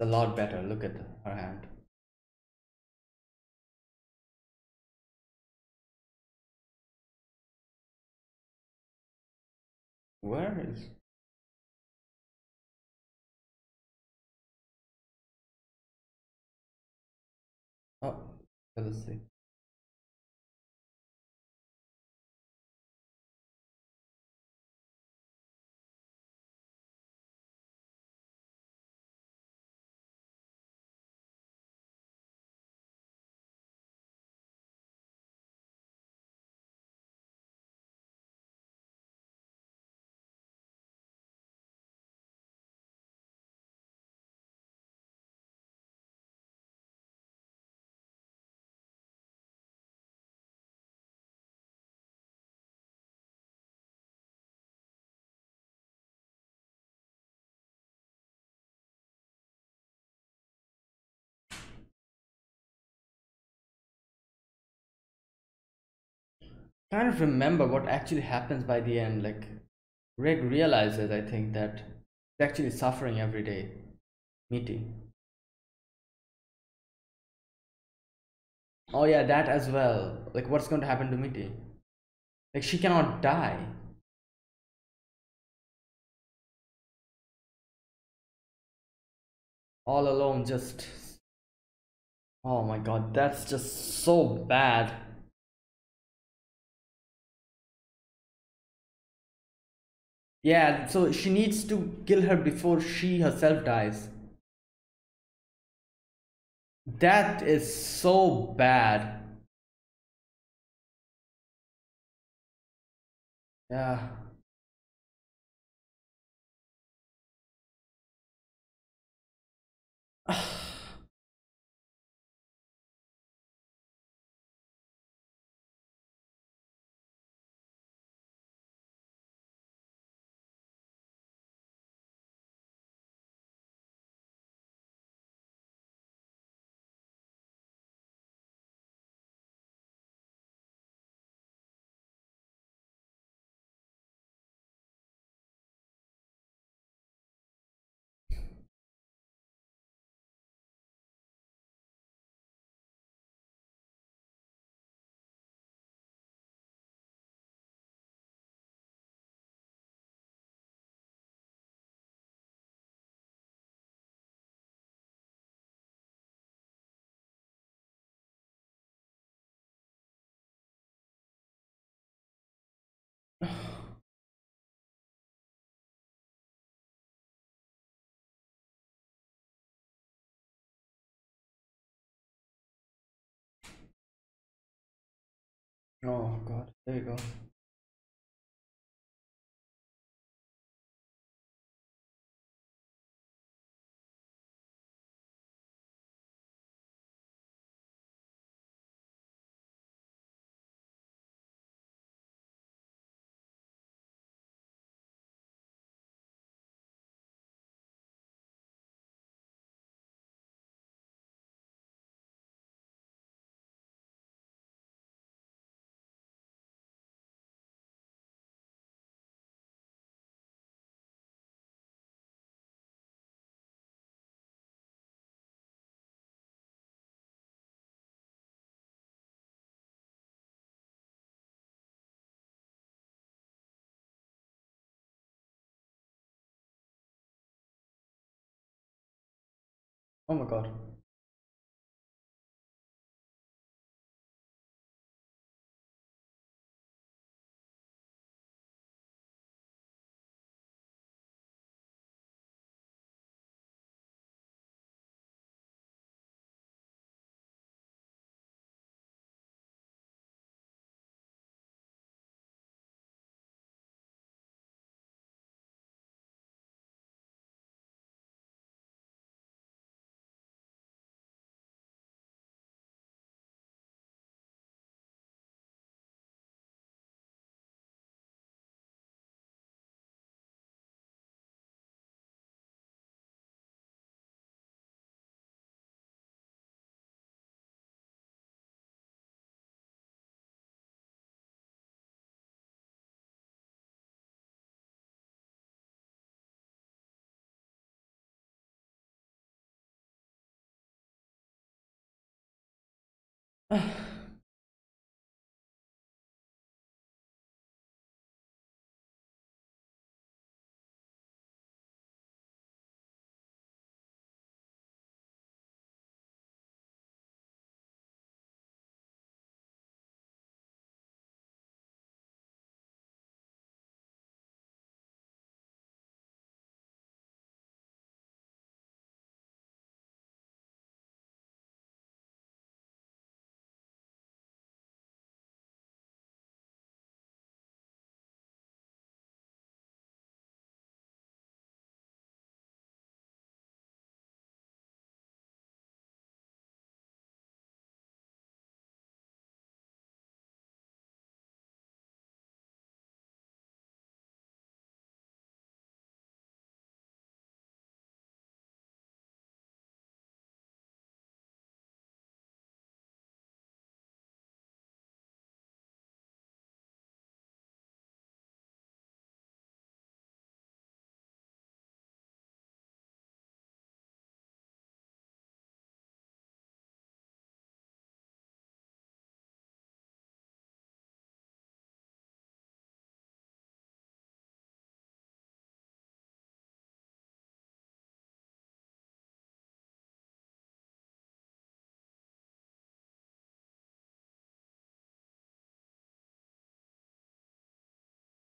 a lot better. Look at her hand. Where is? Oh, let's see. kind of remember what actually happens by the end. Like Reg realizes, I think, that he's actually suffering every day. Meeting. Oh yeah, that as well. Like what's going to happen to Mitty? Like she cannot die. All alone just Oh my god, that's just so bad. Yeah so she needs to kill her before she herself dies. That is so bad. Yeah oh god. There you go oh my god Ugh.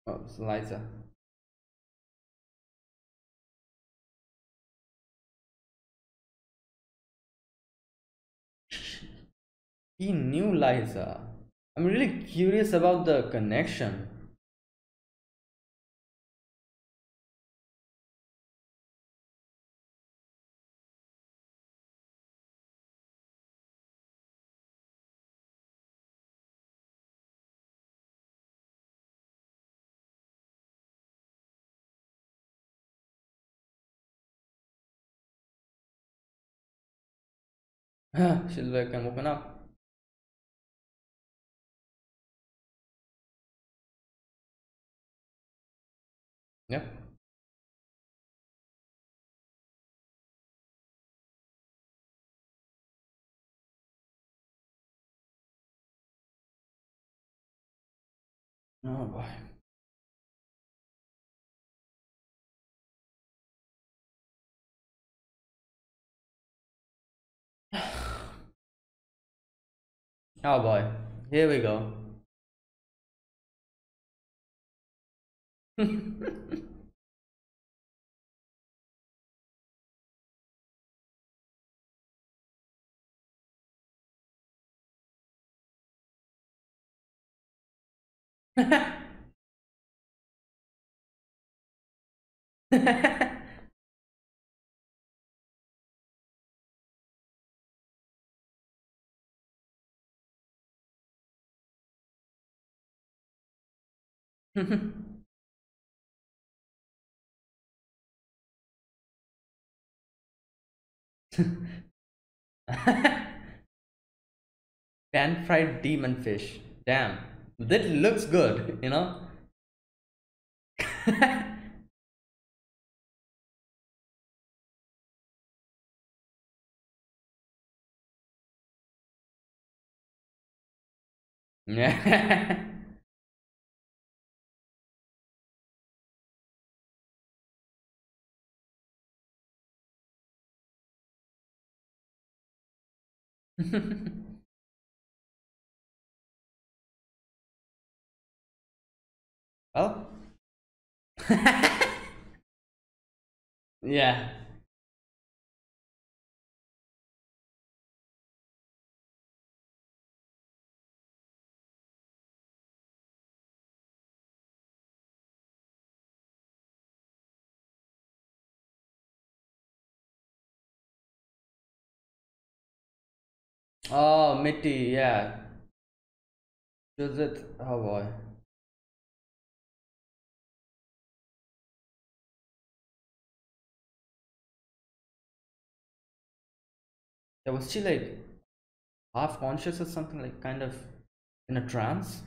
Oh, Lyza. He knew Lyza. I'm really curious about the connection. Silver can open up. Yep. Oh boy. Oh boy. Here we go. Mm-hmm. Pan fried demon fish. Damn. That looks good, you know? Yeah. oh. yeah. Oh, Mitty, yeah. Does it? Oh boy. Yeah, was she like half conscious or something, like kind of in a trance?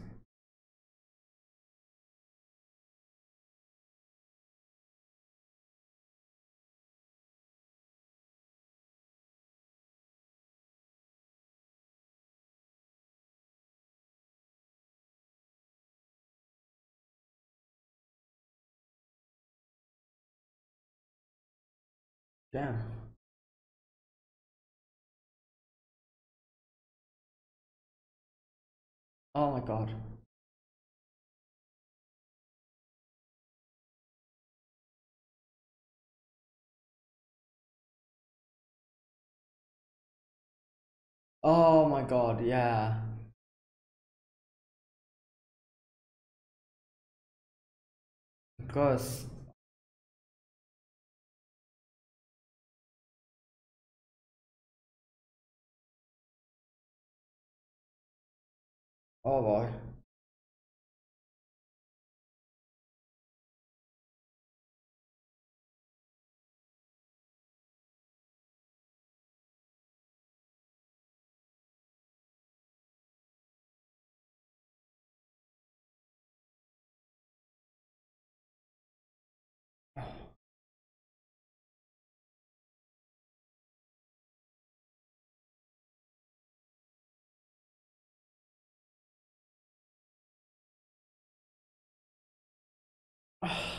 Damn. Oh my god. Oh my god, yeah. Of course. Oh Oh.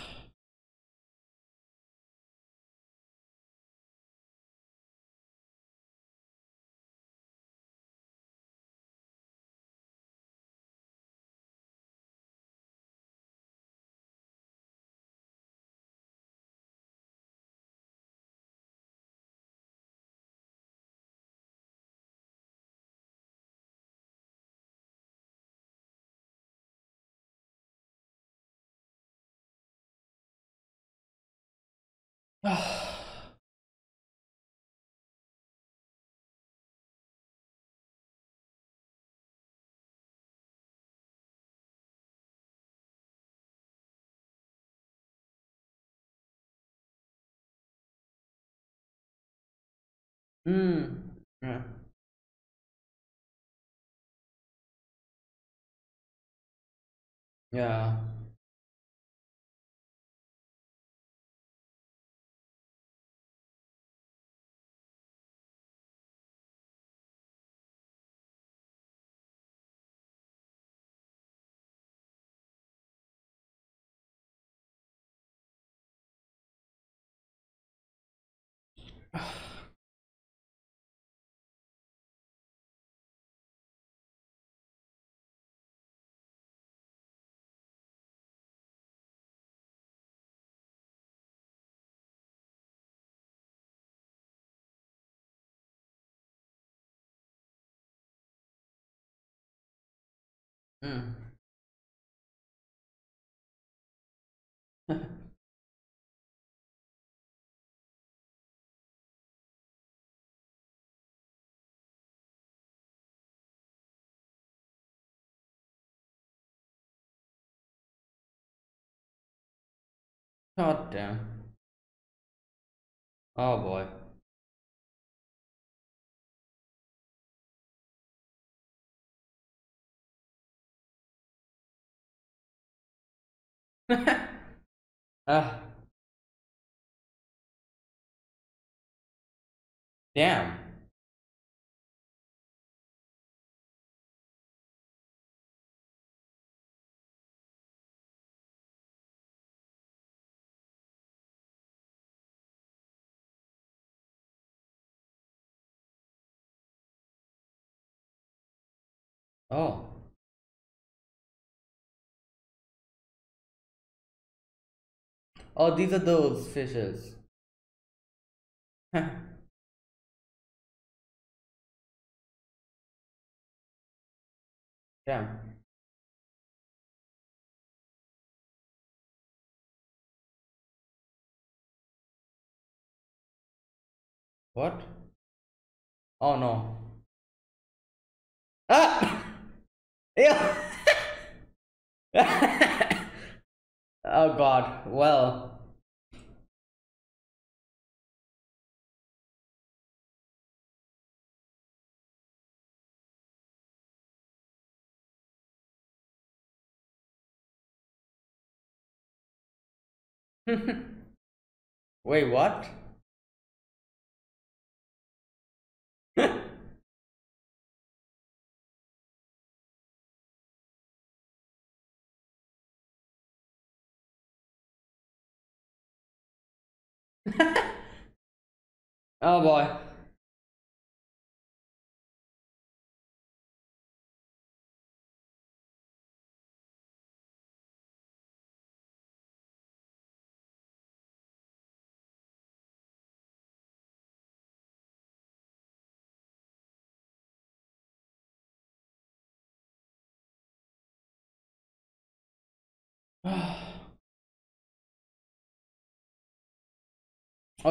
boy. Hmm. Yeah. Yeah. Hmm. God damn. Oh boy. Ah, damn. Oh. Oh, these are those fishes. Damn. What? Oh no. Ah! Oh god. Well. Wait, what? oh boy.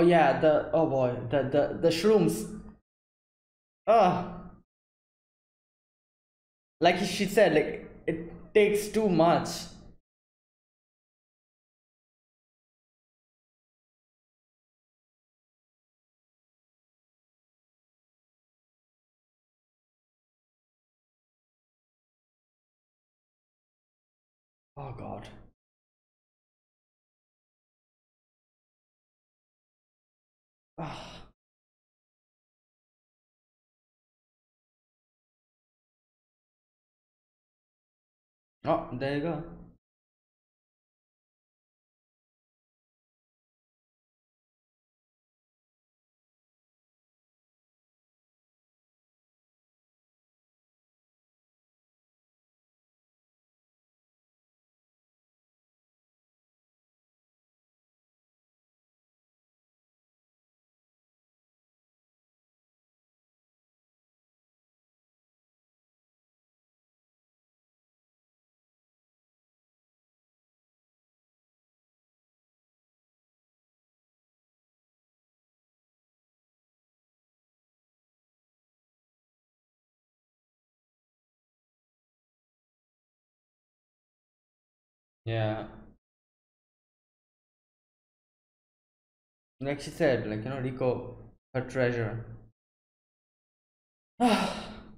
yeah, the oh boy, the the the shrooms. Ah, like she said, like it takes too much. Oh god. Ah. Oh, there you Yeah. Like she said, like, you know, Riko, her treasure.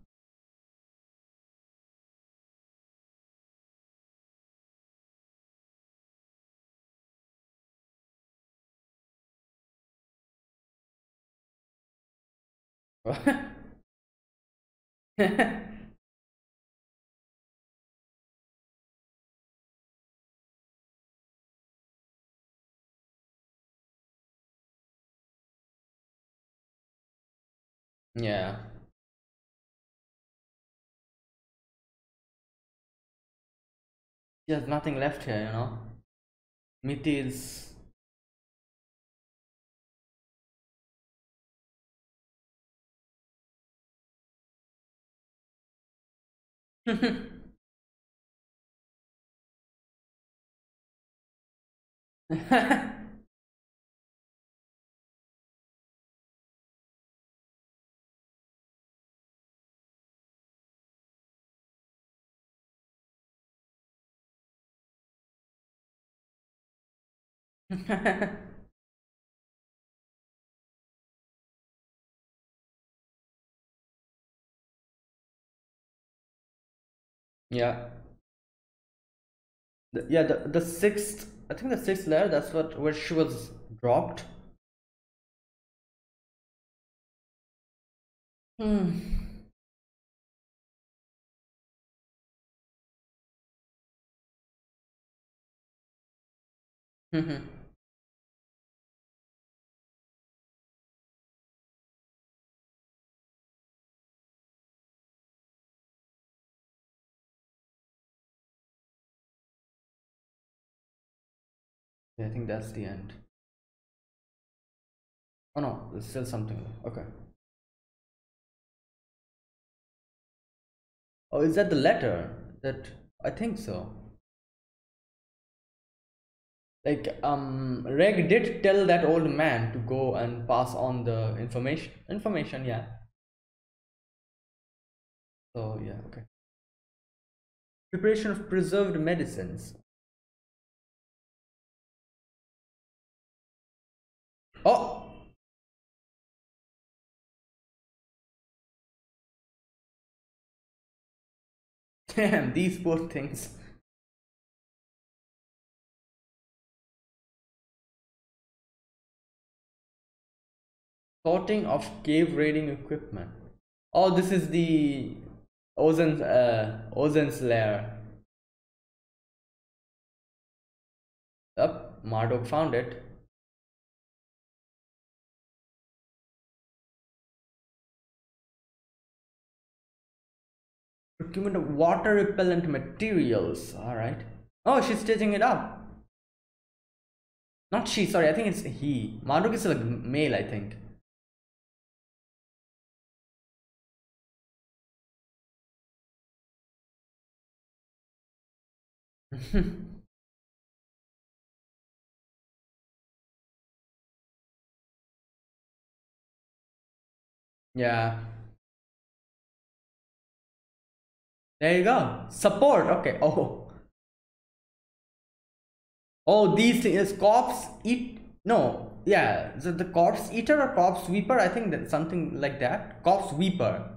yeah. There's nothing left here, you know. Mitty yeah. The, yeah, the, the sixth, I think the sixth layer, that's what, where she was dropped. Hmm. Mm-hmm. I think that's the end. Oh no, there's still something. Okay. Oh, is that the letter? That I think so. Like, um, Reg did tell that old man to go and pass on the information. Information, yeah. So yeah, okay. Preparation of preserved medicines. Damn, these poor things. Sorting of cave raiding equipment. Oh, this is the Ozen's, uh, Ozen's lair. Up, Marulk found it. Of water repellent materials. Alright. Oh, she's stitching it up. Not she, sorry, I think it's he. Marulk is like male, I think. yeah. There you go. Support. Okay. Oh. Oh, these things. Corpse eat. No. Yeah. It the corpse eater or corpse weeper. I think that something like that. Corpse weeper.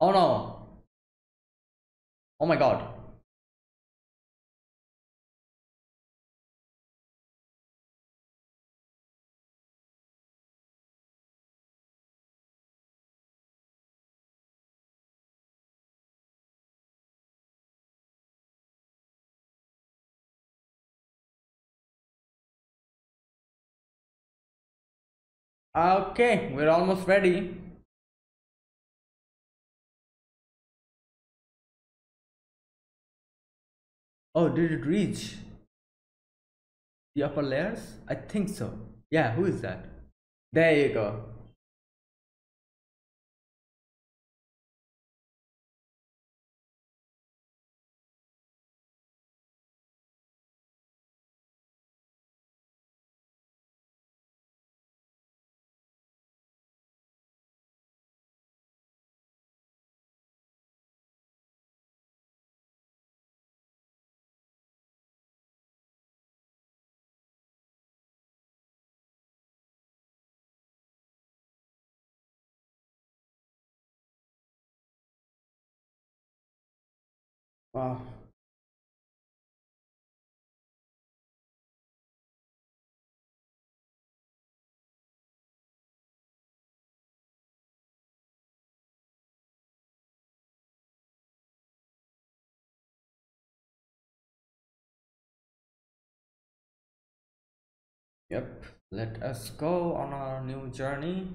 Oh no. Oh my god. Okay, we're almost ready. Oh, did it reach the upper layers? I think so. Yeah, who is that? There you go. Wow. Yep, let us go on our new journey.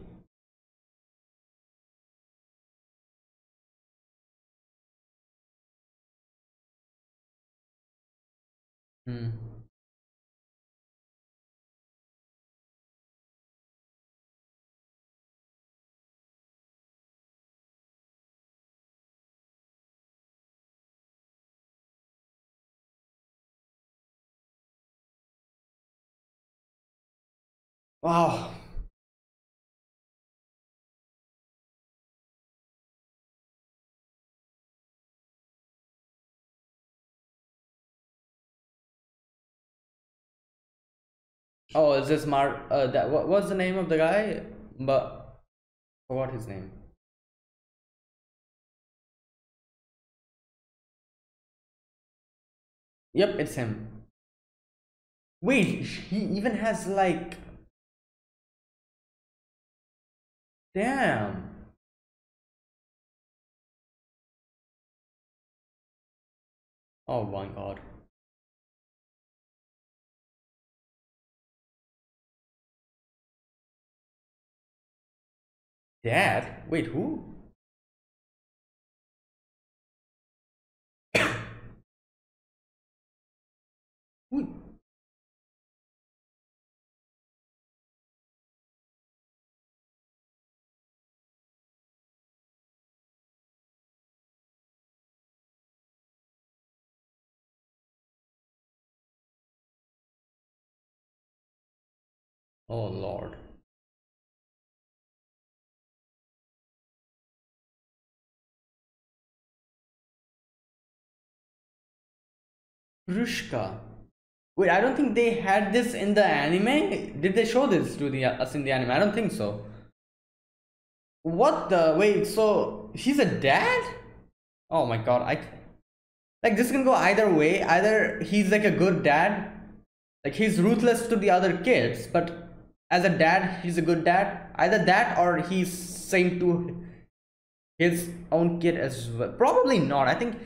Hmm. Wow. Oh, is this Mar? Uh, that what was the name of the guy? But what his name. Yep, it's him. Wait, he even has like. Damn. Oh my god. Dad? Wait, who? Oh Lord. Rushka. Wait, I don't think they had this in the anime. Did they show this to the us in the anime? I don't think so. What the wait? So he's a dad? Oh my god! I like this can go either way. Either he's like a good dad, like he's ruthless to the other kids, but as a dad, he's a good dad. Either that or he's same to his own kid as well. Probably not. I think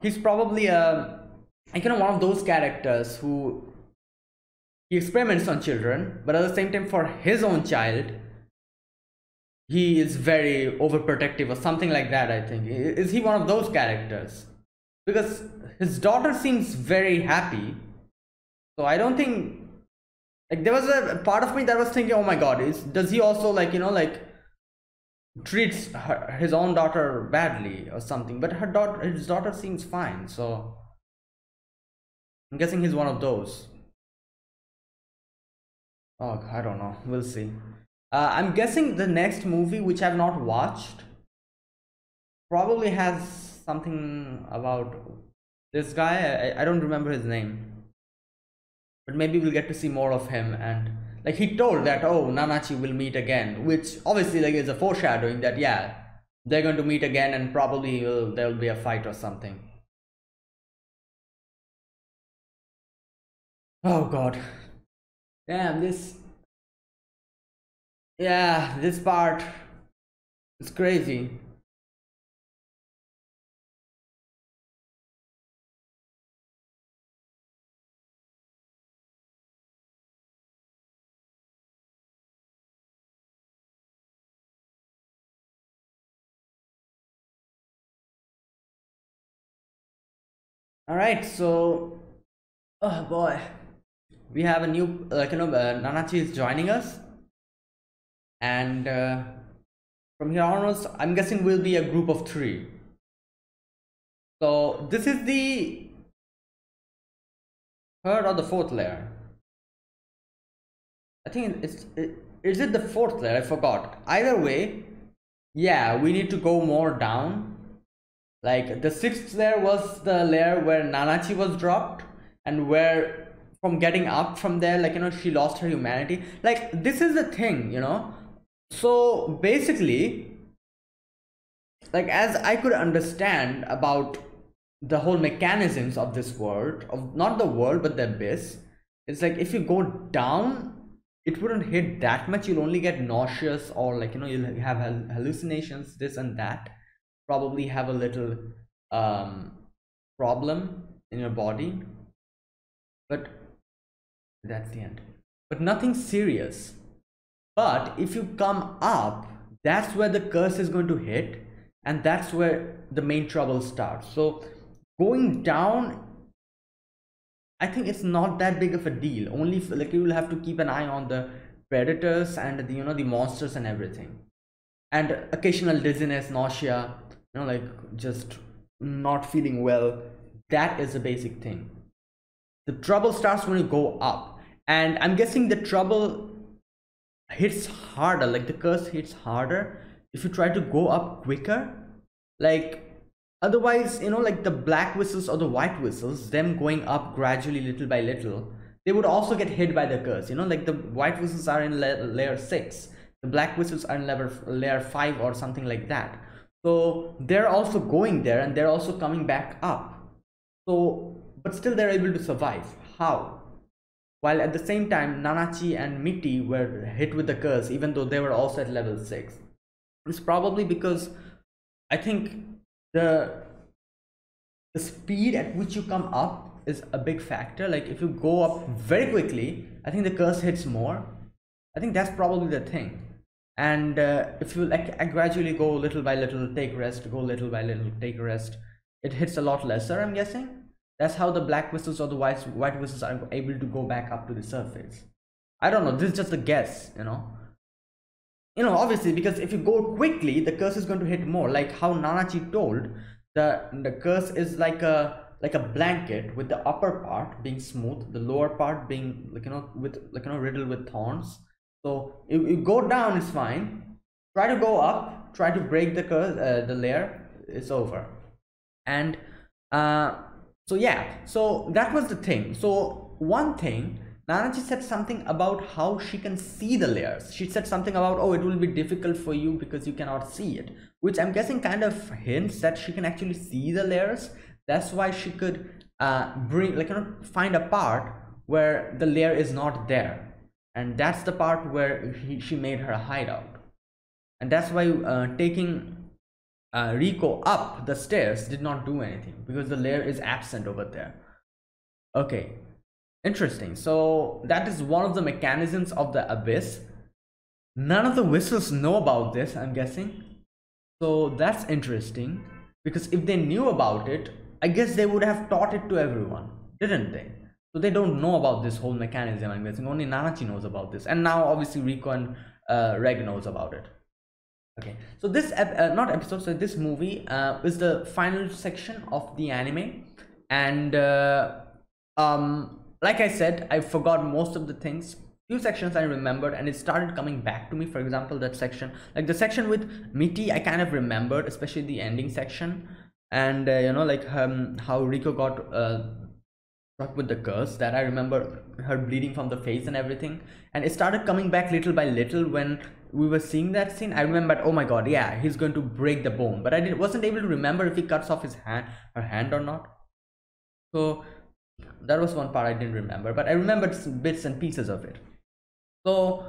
he's probably a like you know one of those characters who he experiments on children but at the same time for his own child he is very overprotective or something like that i think. Is he one of those characters? Because his daughter seems very happy. So i don't think like there was a part of me that was thinking oh my god is does he also like you know like treats her, his own daughter badly or something? But her daughter his daughter seems fine so I'm guessing he's one of those. Oh, I don't know. We'll see. Uh, I'm guessing the next movie, which I've not watched, probably has something about this guy. I, I don't remember his name. But maybe we'll get to see more of him. And like he told that, oh, Nanachi will meet again, which obviously like is a foreshadowing that, yeah, they're going to meet again and probably will, there'll be a fight or something. Oh god. Damn, this... Yeah, this part... It's crazy. All right, so, oh boy we have a new like you know uh, Nanachi is joining us. And uh, from here onwards I'm guessing we'll be a group of three. So this is the third or the fourth layer? I think it's it, is it the fourth layer? I forgot. Either way yeah we need to go more down. Like the sixth layer was the layer where Nanachi was dropped and where from getting up from there like you know she lost her humanity. Like this is the thing you know? So basically like as i could understand about the whole mechanisms of this world of not the world but the abyss it's like if you go down it wouldn't hit that much. You'll only get nauseous or like you know you'll have hallucinations this and that. Probably have a little um problem in your body. But that's the end but nothing serious but if you come up that's where the curse is going to hit and that's where the main trouble starts so going down I think it's not that big of a deal. Only like you will have to keep an eye on the predators and the you know the monsters and everything, and occasional dizziness, nausea, you know, like just not feeling well. That is a basic thing. The trouble starts when you go up, and I'm guessing the trouble hits harder. Like the curse hits harder if you try to go up quicker. Like otherwise you know like the black whistles or the white whistles them going up gradually little by little they would also get hit by the curse. You know like the white whistles are in la layer 6 the black whistles are in layer, layer 5 or something like that. So they're also going there and they're also coming back up. So but still they're able to survive. How while at the same time nanachi and mitty were hit with the curse even though they were also at level 6 it's probably because i think the the speed at which you come up is a big factor. Like if you go up very quickly i think the curse hits more. I think that's probably the thing. And uh, if you like I gradually go little by little take rest go little by little take rest it hits a lot lesser i'm guessing that's how the black whistles or the white white whistles are able to go back up to the surface. I don't know. This is just a guess you know. You know obviously because if you go quickly the curse is going to hit more. Like how nanachi told the the curse is like a like a blanket with the upper part being smooth the lower part being like you know with like you know riddled with thorns. So if you go down it's fine. Try to go up try to break the curse uh, the layer it's over. And uh so yeah so that was the thing so one thing Nanachi said something about how she can see the layers. She said something about, oh, it will be difficult for you because you cannot see it, which I'm guessing kind of hints that she can actually see the layers. That's why she could uh, bring, like, you know, find a part where the layer is not there. And that's the part where he, she made her hideout. And that's why uh, taking uh, Riko up the stairs did not do anything because the layer is absent over there. Okay, Interesting. So that is one of the mechanisms of the abyss. None of the whistles know about this, I'm guessing. So that's interesting because if they knew about it, I guess they would have taught it to everyone, didn't they? So they don't know about this whole mechanism, I'm guessing. Only Nanachi knows about this. And now obviously Riko and uh, Reg knows about it. Okay, so this, ep uh, not episode, so this movie uh, is the final section of the anime. And uh, um, like I said, I forgot most of the things. Few sections I remembered and it started coming back to me. For example, that section, like the section with Mitty, I kind of remembered, especially the ending section. And uh, you know, like um, how riko got uh, struck with the curse that I remember her bleeding from the face and everything. And it started coming back little by little when we were seeing that scene. I remembered, oh my god, yeah, he's going to break the bone. But I didn't, wasn't able to remember if he cuts off his hand, her hand or not. So that was one part i didn't remember but i remembered bits and pieces of it so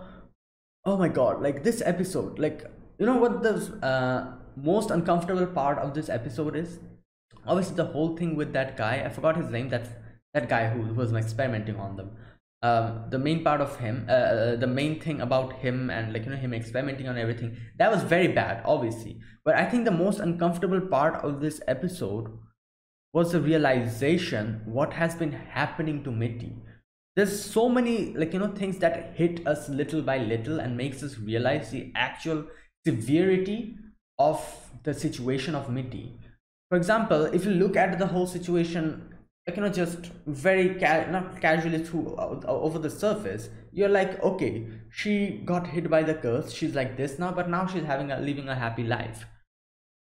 oh my god like this episode like you know what the uh, most uncomfortable part of this episode is obviously the whole thing with that guy i forgot his name that's that guy who was experimenting on them um, the main part of him uh, uh, the main thing about him and like you know him experimenting on everything that was very bad obviously but i think the most uncomfortable part of this episode was the realization what has been happening to Mitty. There's so many like you know things that hit us little by little and makes us realize the actual severity of the situation of Mitty. For example, if you look at the whole situation you know just very ca- not casually through uh, over the surface you're like okay she got hit by the curse she's like this now but now she's having a living a happy life.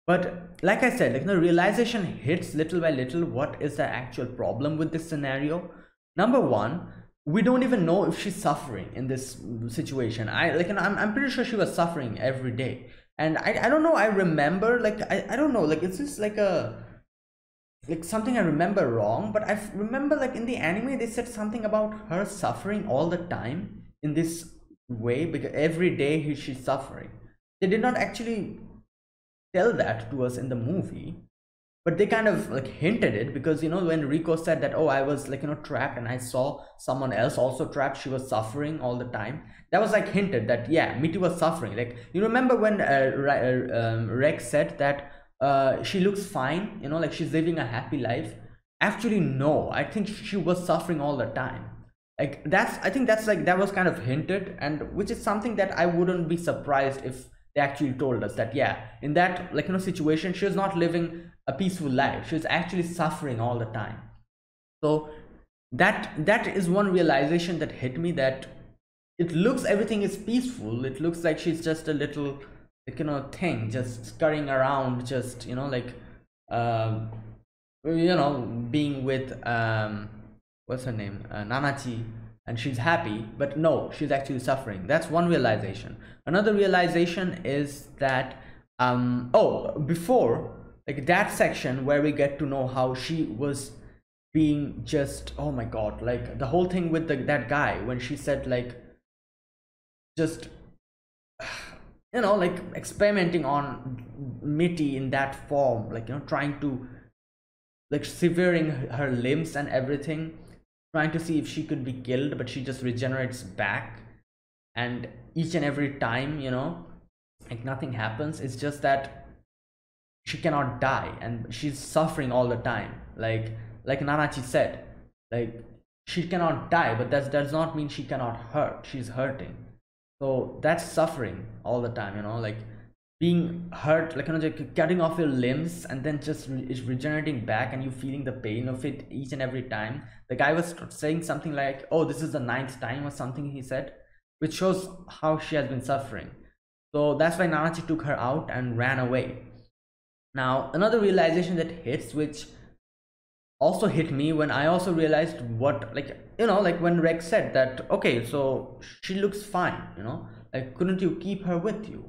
But like i said like the realization hits little by little what is the actual problem with this scenario. Number one we don't even know if she's suffering in this situation. I like i'm, I'm pretty sure she was suffering every day. And i, I don't know i remember like I, I don't know like it's just like a like something I remember wrong, but I remember like in the anime they said something about her suffering all the time in this way because every day he, she's suffering. They did not actually tell that to us in the movie, but they kind of like hinted it because you know when Riko said that oh I was like you know trapped and I saw someone else also trapped, she was suffering all the time. That was like hinted that yeah Mitty was suffering. Like you remember when uh, uh um, Rex said that uh, she looks fine you know like she's living a happy life. Actually no i think she was suffering all the time. Like that's i think that's like that was kind of hinted and which is something that i wouldn't be surprised if they actually told us that yeah in that like you know situation she was not living a peaceful life. She was actually suffering all the time. So that that is one realization that hit me that it looks everything is peaceful. It looks like she's just a little like you know thing just scurrying around just you know like um you know being with um what's her name? Uh, nanachi and she's happy but no she's actually suffering. That's one realization. Another realization is that um oh before like that section where we get to know how she was being just oh my god like the whole thing with the, that guy when she said like just you know like experimenting on Mitty in that form like you know trying to like severing her limbs and everything trying to see if she could be killed but she just regenerates back. And each and every time you know like nothing happens. It's just that she cannot die and she's suffering all the time. Like like nanachi said like she cannot die but that does not mean she cannot hurt. She's hurting so that's suffering all the time you know like being hurt like you know like cutting off your limbs and then just re regenerating back and you feeling the pain of it each and every time. The guy was saying something like oh this is the ninth time or something he said which shows how she has been suffering. So that's why nanachi took her out and ran away. Now another realization that hits which also hit me when i also realized what like you know like when rex said that okay so she looks fine you know? Like couldn't you keep her with you?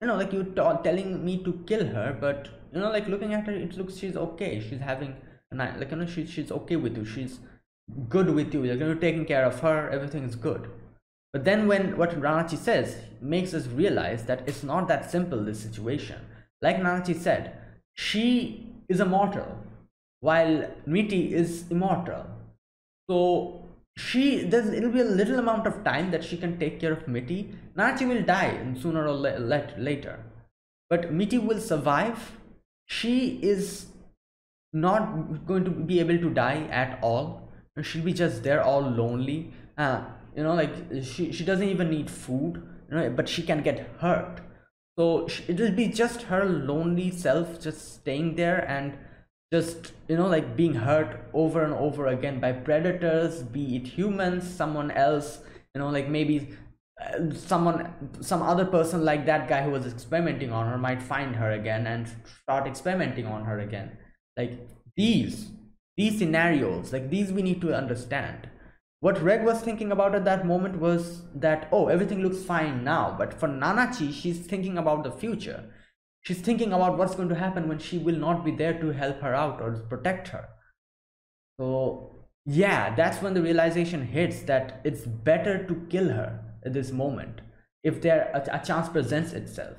You know like you telling me to kill her but you know like looking at her it looks she's okay. She's having a night like you know she, she's okay with you. She's good with you. Like you're taking care of her. Everything is good. But then when what Nanachi says makes us realize that it's not that simple this situation. Like Nanachi said she is a mortal while Mitty is immortal so she there's it'll be a little amount of time that she can take care of Mitty. Nachi will die sooner or later, but Mitty will survive. She is not going to be able to die at all. She'll be just there all lonely. Uh, you know, like she she doesn't even need food. You know, but she can get hurt. So it'll be just her lonely self just staying there and just you know like being hurt over and over again by predators be it humans someone else you know like maybe uh, someone some other person like that guy who was experimenting on her might find her again and start experimenting on her again. Like these these scenarios like these we need to understand. What reg was thinking about at that moment was that oh everything looks fine now but for nanachi she's thinking about the future She's thinking about what's going to happen when she will not be there to help her out or protect her. So, yeah, that's when the realization hits that it's better to kill her at this moment if there a, a chance presents itself.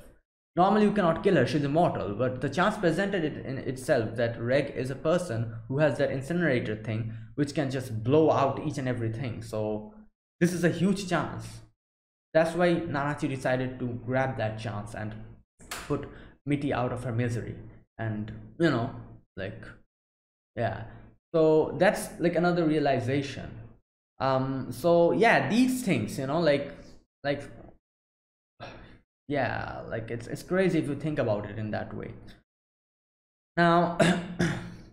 Normally, you cannot kill her, she's immortal, but the chance presented it in itself that Reg is a person who has that incinerator thing which can just blow out each and everything. So, this is a huge chance. That's why Nanachi decided to grab that chance and put Mitty out of her misery. And you know like yeah. So that's like another realization. Um so yeah these things you know like like yeah like it's it's crazy if you think about it in that way. Now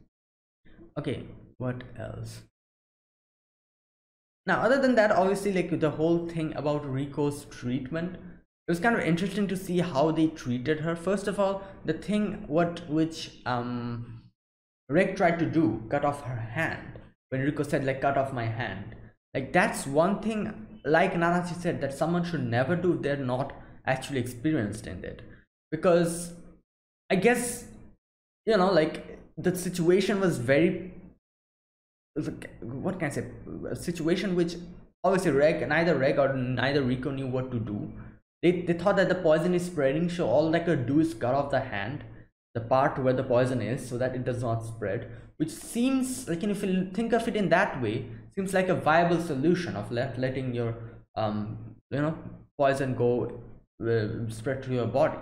okay what else? Now other than that obviously like the whole thing about riko's treatment it was kind of interesting to see how they treated her first of all the thing what which um rick tried to do cut off her hand when rico said like cut off my hand like that's one thing like Nanachi said that someone should never do if they're not actually experienced in it because I guess you know like the situation was very what can I say? A situation which obviously Reg, neither Reg or neither Riko knew what to do. They, they thought that the poison is spreading, so all they could do is cut off the hand, the part where the poison is, so that it does not spread. Which seems like, if you think of it in that way, seems like a viable solution of let, letting your, um, you know, poison go uh, spread through your body.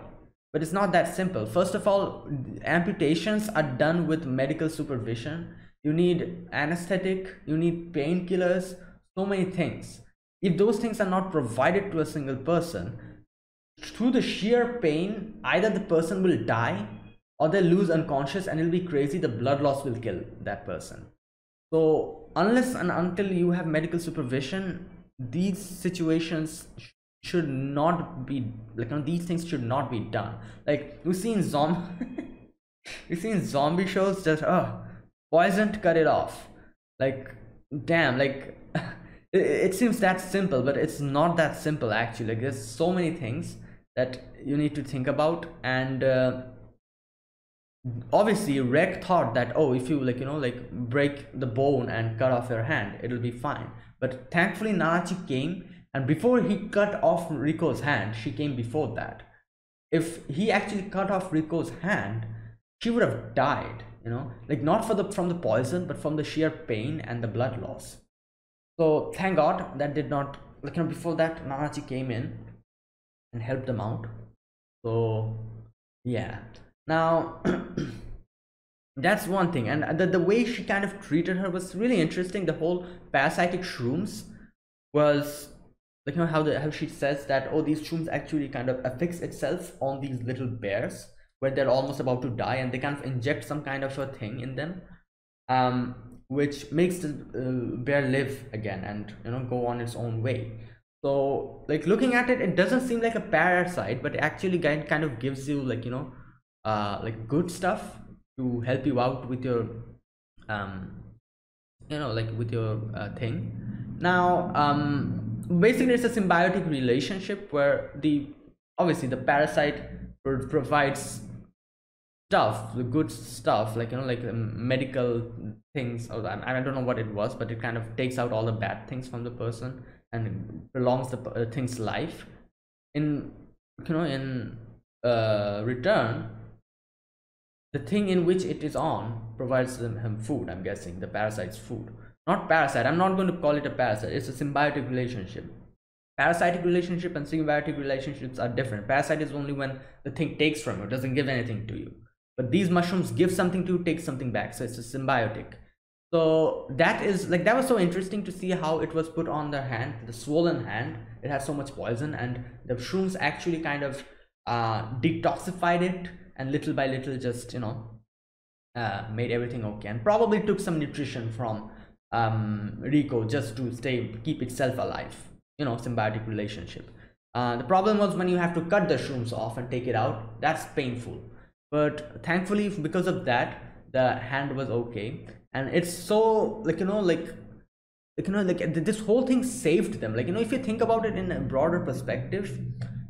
But it's not that simple. First of all, amputations are done with medical supervision you need anesthetic you need painkillers so many things if those things are not provided to a single person through the sheer pain either the person will die or they'll lose unconscious and it'll be crazy the blood loss will kill that person. So unless and until you have medical supervision these situations should not be like you know, these things should not be done. Like we've seen zombie we've seen zombie shows just oh poisoned cut it off. Like damn like it, it seems that simple but it's not that simple actually. Like there's so many things that you need to think about and uh, obviously Reg thought that oh if you like you know like break the bone and cut off your hand it'll be fine. But thankfully Nanachi came and before he cut off Riko's hand she came before that. If he actually cut off Riko's hand she would have died you know? Like not for the from the poison but from the sheer pain and the blood loss so thank god that did not like you know before that nanachi came in and helped them out. So yeah. Now that's one thing. And the, the way she kind of treated her was really interesting. The whole parasitic shrooms was like you know how the how she says that oh these shrooms actually kind of affix itself on these little bears where they're almost about to die and they kind of inject some kind of a thing in them. Um, which makes the uh, bear live again and you know go on its own way. So like looking at it it doesn't seem like a parasite but actually kind of gives you like you know uh, like good stuff to help you out with your um you know like with your uh, thing. Now um basically it's a symbiotic relationship where the obviously the parasite provides stuff the good stuff like you know like um, medical things I, I don't know what it was but it kind of takes out all the bad things from the person and prolongs the uh, thing's life. In you know in uh, return the thing in which it is on provides them him food i'm guessing the parasite's food. Not parasite i'm not going to call it a parasite it's a symbiotic relationship. Parasitic relationship and symbiotic relationships are different. Parasite is only when the thing takes from you doesn't give anything to you but these mushrooms give something to take something back. So it's a symbiotic. So that is like that was so interesting to see how it was put on the hand the swollen hand. It has so much poison and the shrooms actually kind of uh, detoxified it and little by little just you know uh, made everything okay. And probably took some nutrition from um, Riko just to stay keep itself alive you know symbiotic relationship. Uh, the problem was when you have to cut the shrooms off and take it out that's painful but thankfully because of that the hand was okay. And it's so like you know like like you know like this whole thing saved them. Like you know if you think about it in a broader perspective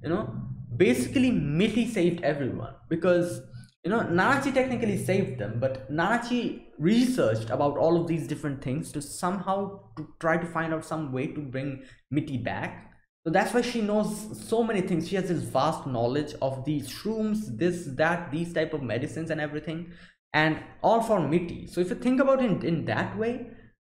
you know basically Mitty saved everyone. Because you know Nanachi technically saved them but Nanachi researched about all of these different things to somehow to try to find out some way to bring Mitty back so that's why she knows so many things she has this vast knowledge of these shrooms this that these type of medicines and everything and all for Mitty. So if you think about it in, that way,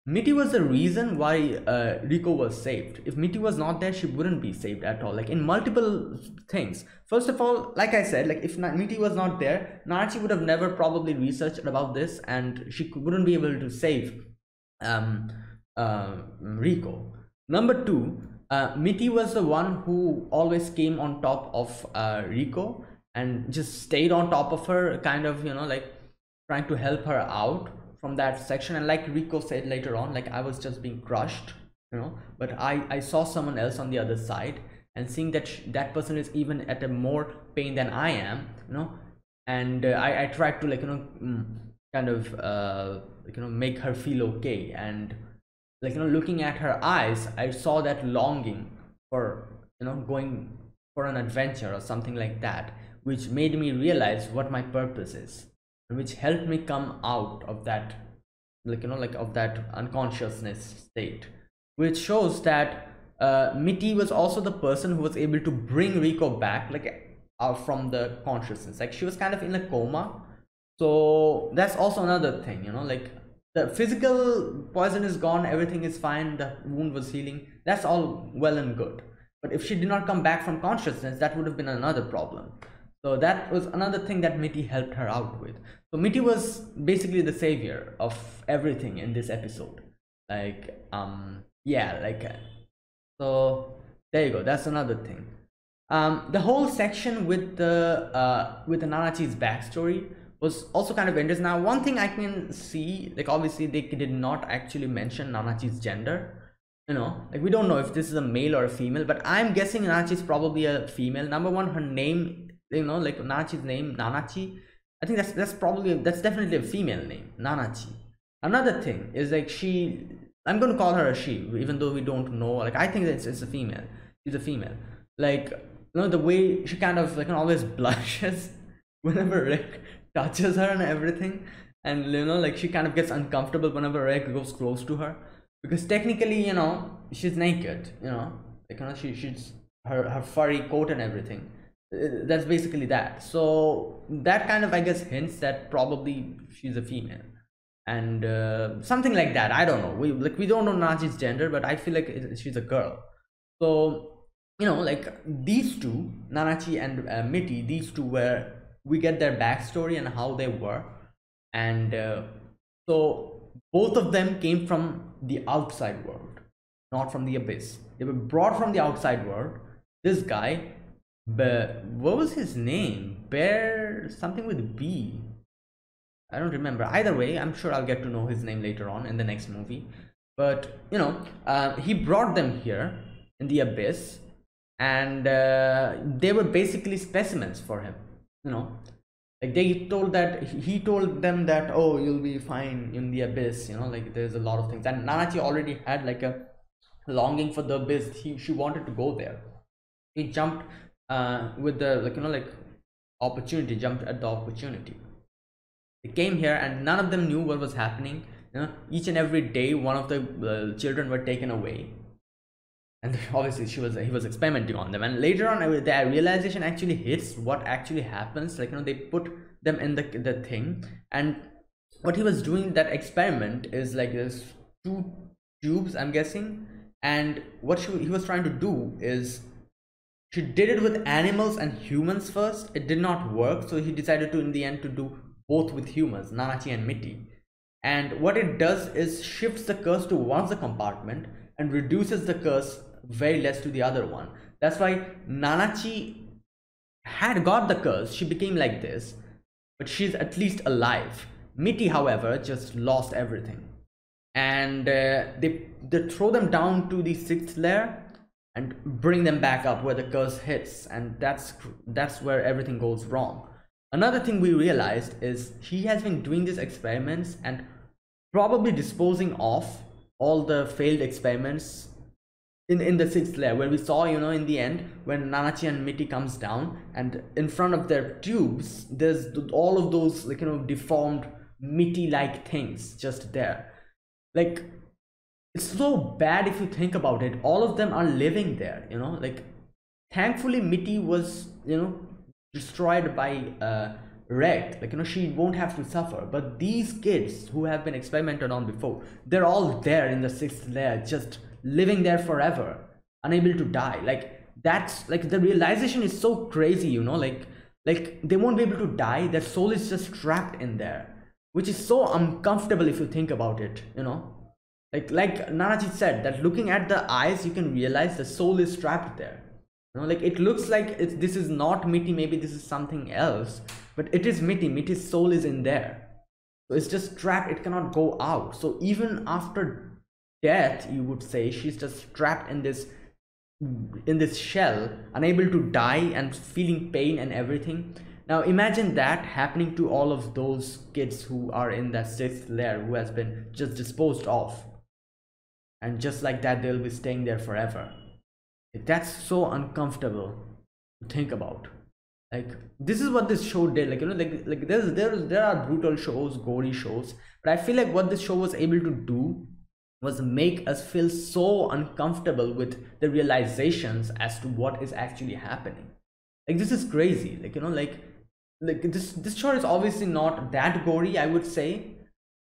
Mitty was the reason why uh, Riko was saved. If Mitty was not there, she wouldn't be saved at all. Like in multiple things. First of all, like I said, like if Mitty was not there, Nanachi would have never probably researched about this, and she wouldn't be able to save um, uh, Riko. Number two, uh, Mitty was the one who always came on top of uh, Riko and just stayed on top of her, kind of, you know, like trying to help her out from that section. And like Riko said later on, like I was just being crushed, you know, but I, I saw someone else on the other side and seeing that that person is even at a more pain than I am, you know, and uh, I, I tried to like, you know, mm, kind of, uh, you know, make her feel okay and like you know looking at her eyes i saw that longing for you know going for an adventure or something like that which made me realize what my purpose is and which helped me come out of that like you know like of that unconsciousness state which shows that uh, Mitty was also the person who was able to bring Riko back like uh, from the consciousness. Like she was kind of in a coma. So that's also another thing you know like the physical poison is gone everything is fine the wound was healing. That's all well and good. But if she did not come back from consciousness that would have been another problem. So that was another thing that Mitty helped her out with. So Mitty was basically the savior of everything in this episode. Like um yeah like so there you go that's another thing. Um the whole section with the uh with the nanachi's backstory was also kind of interesting. Now one thing i can see like obviously they did not actually mention nanachi's gender. You know like we don't know if this is a male or a female but i'm guessing nanachi is probably a female. Number one her name you know like nanachi's name nanachi i think that's that's probably that's definitely a female name nanachi. Another thing is like she i'm going to call her a she even though we don't know like i think it's, it's a female. She's a female. Like you know the way she kind of like always blushes whenever Reg touches her and everything. And you know like she kind of gets uncomfortable whenever Reg goes close to her. Because technically you know she's naked you know? Like you know she, she's her her furry coat and everything. Uh, that's basically that. So that kind of i guess hints that probably she's a female. And uh, something like that. I don't know. We like we don't know nachi's gender but i feel like it, she's a girl. So you know like these two nanachi and uh, mitty these two were we get their backstory and how they were and uh, so both of them came from the outside world not from the abyss they were brought from the outside world this guy but what was his name bear something with b I don't remember. Either way, I'm sure I'll get to know his name later on in the next movie. But you know, uh, he brought them here in the abyss, and uh, they were basically specimens for him. You know, like they told that he told them that oh, you'll be fine in the abyss. You know, like there's a lot of things, and Nanachi already had like a longing for the abyss. He she wanted to go there. He jumped uh, with the like you know like opportunity, jumped at the opportunity they came here and none of them knew what was happening you know each and every day one of the uh, children were taken away and obviously she was he was experimenting on them. And later on the realization actually hits what actually happens. Like you know they put them in the the thing. And what he was doing that experiment is like there's two tubes i'm guessing. And what she, he was trying to do is she did it with animals and humans first. It did not work. So he decided to in the end to do both with humans, Nanachi and Mitty. And what it does is shifts the curse to of the compartment and reduces the curse very less to the other one. That's why Nanachi had got the curse, she became like this, but she's at least alive. Mitty, however, just lost everything. And uh, they, they throw them down to the sixth layer and bring them back up where the curse hits. And that's, that's where everything goes wrong Another thing we realized is he has been doing these experiments and probably disposing of all the failed experiments in, in the sixth layer where we saw, you know, in the end when Nanachi and Mitty comes down and in front of their tubes, there's all of those like, you know, deformed Mitty-like things just there. Like, it's so bad if you think about it. All of them are living there, you know, like thankfully Mitty was, you know, destroyed by uh, wrecked like you know she won't have to suffer but these kids who have been experimented on before they're all there in the sixth layer just living there forever unable to die. Like that's like the realization is so crazy you know? Like like they won't be able to die. Their soul is just trapped in there which is so uncomfortable if you think about it you know? Like like nanachi said that looking at the eyes you can realize the soul is trapped there. You know like it looks like it's this is not mitty maybe this is something else but it is mitty mitty's soul is in there. So it's just trapped it cannot go out. So even after death you would say. She's just trapped in this in this shell unable to die and feeling pain and everything. Now imagine that happening to all of those kids who are in that sixth layer who has been just disposed of. And just like that they'll be staying there forever. That's so uncomfortable to think about. Like this is what this show did. Like you know like like there's there's there are brutal shows gory shows. But i feel like what this show was able to do was make us feel so uncomfortable with the realizations as to what is actually happening. Like this is crazy. Like you know like like this this show is obviously not that gory i would say.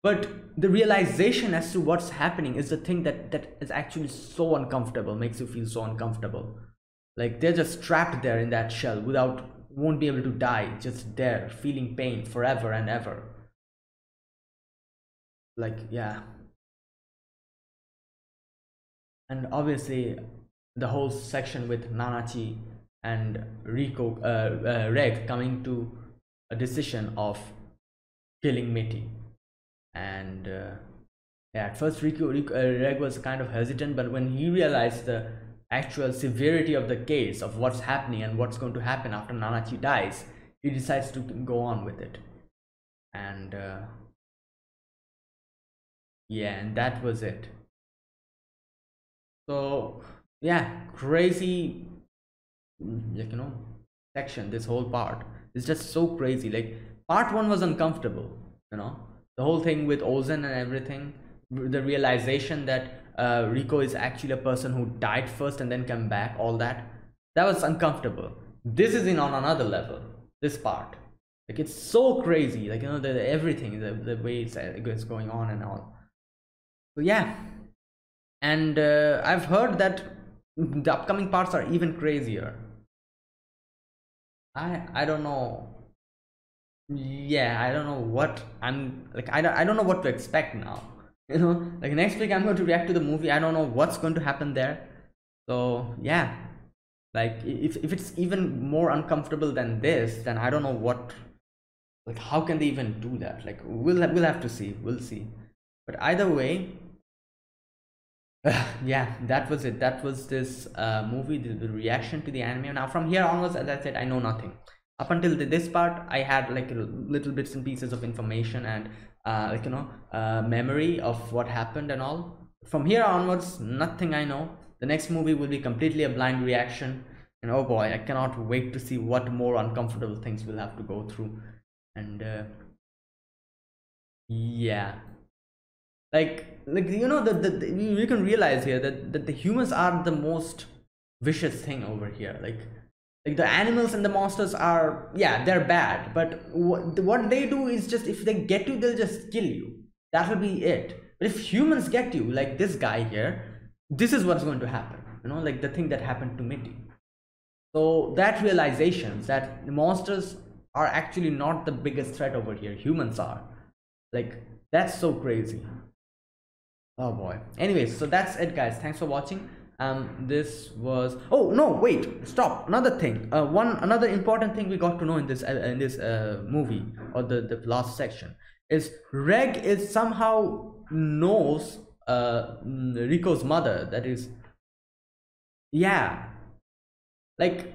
But the realization as to what's happening is the thing that that is actually so uncomfortable makes you feel so uncomfortable. Like they're just trapped there in that shell without won't be able to die just there feeling pain forever and ever. Like yeah and obviously the whole section with nanachi and riko uh, uh, reg coming to a decision of killing mitty and uh, yeah, at first riko, riko uh, reg was kind of hesitant but when he realized the actual severity of the case of what's happening and what's going to happen after Nanachi dies, he decides to go on with it. And uh, yeah, and that was it. So yeah, crazy, like you know, section. This whole part is just so crazy. Like part one was uncomfortable, you know, the whole thing with Ozen and everything, the realization that uh, Riko is actually a person who died first and then came back, all that. That was uncomfortable. This is in on another level, this part. Like it's so crazy, like you know, the, everything, the, the way it's, uh, it's going on and all. So yeah. And uh, I've heard that the upcoming parts are even crazier. I I don't know. Yeah, I don't know what I'm like. I don't I don't know what to expect now you know like next week i'm going to react to the movie i don't know what's going to happen there so yeah like if, if it's even more uncomfortable than this then i don't know what like how can they even do that like we'll we'll have to see we'll see but either way yeah that was it. That was this uh, movie the, the, reaction to the anime. Now from here onwards as i said i know nothing. Up until the, this part i had like little bits and pieces of information and uh, like you know uh, memory of what happened and all. From here onwards nothing i know. The next movie will be completely a blind reaction. And oh boy i cannot wait to see what more uncomfortable things we'll have to go through. And uh, yeah like like you know that the, the, you can realize here that, that the humans are the most vicious thing over here. Like like the animals and the monsters are yeah they're bad. But what, what they do is just if they get you they'll just kill you. That will be it. But if humans get you like this guy here this is what's going to happen you know like the thing that happened to mitty so that realization that the monsters are actually not the biggest threat over here. Humans are. Like that's so crazy oh boy. Anyways so that's it guys. Thanks for watching. Um this was oh no wait stop. Another thing. Uh, one another important thing we got to know in this uh, in this uh, movie or the the last section is reg is somehow knows uh riko's mother. That is yeah. Like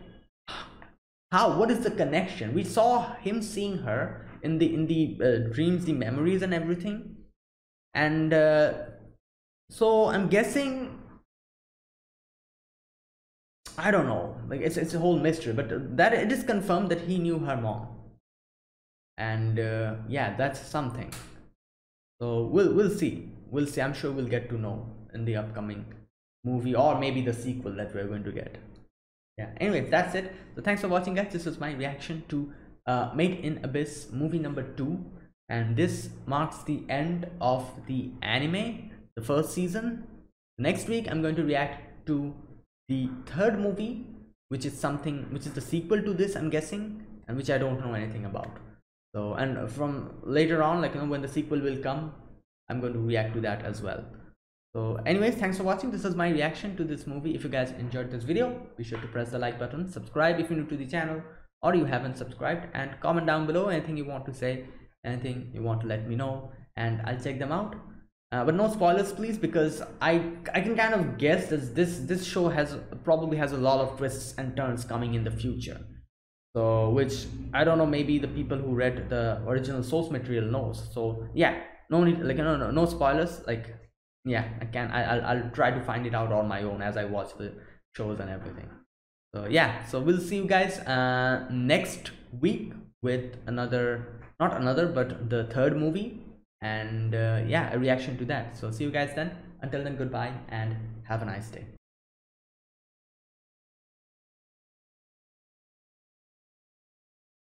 how what is the connection? We saw him seeing her in the in the uh, dreams the memories and everything. And uh, so i'm guessing I don't know. Like it's it's a whole mystery, but that it is confirmed that he knew her mom, and uh, yeah, that's something. So we'll we'll see. We'll see. I'm sure we'll get to know in the upcoming movie or maybe the sequel that we're going to get. Yeah. Anyway, that's it. So thanks for watching, guys. This was my reaction to uh, Made in Abyss movie number two, and this marks the end of the anime, the first season. Next week, I'm going to react to the third movie which is something which is the sequel to this i'm guessing and which i don't know anything about. So and from later on like you know when the sequel will come i'm going to react to that as well. So anyways thanks for watching. This is my reaction to this movie. If you guys enjoyed this video be sure to press the like button subscribe if you're new to the channel or you haven't subscribed and comment down below anything you want to say anything you want to let me know and i'll check them out uh, but no spoilers please because i i can kind of guess that this this show has probably has a lot of twists and turns coming in the future. So which i don't know maybe the people who read the original source material knows. So yeah no need like no no, no spoilers like yeah i can I, I'll, I'll try to find it out on my own as i watch the shows and everything. So yeah so we'll see you guys uh next week with another not another but the third movie and uh, yeah a reaction to that. So see you guys then. Until then goodbye and have a nice day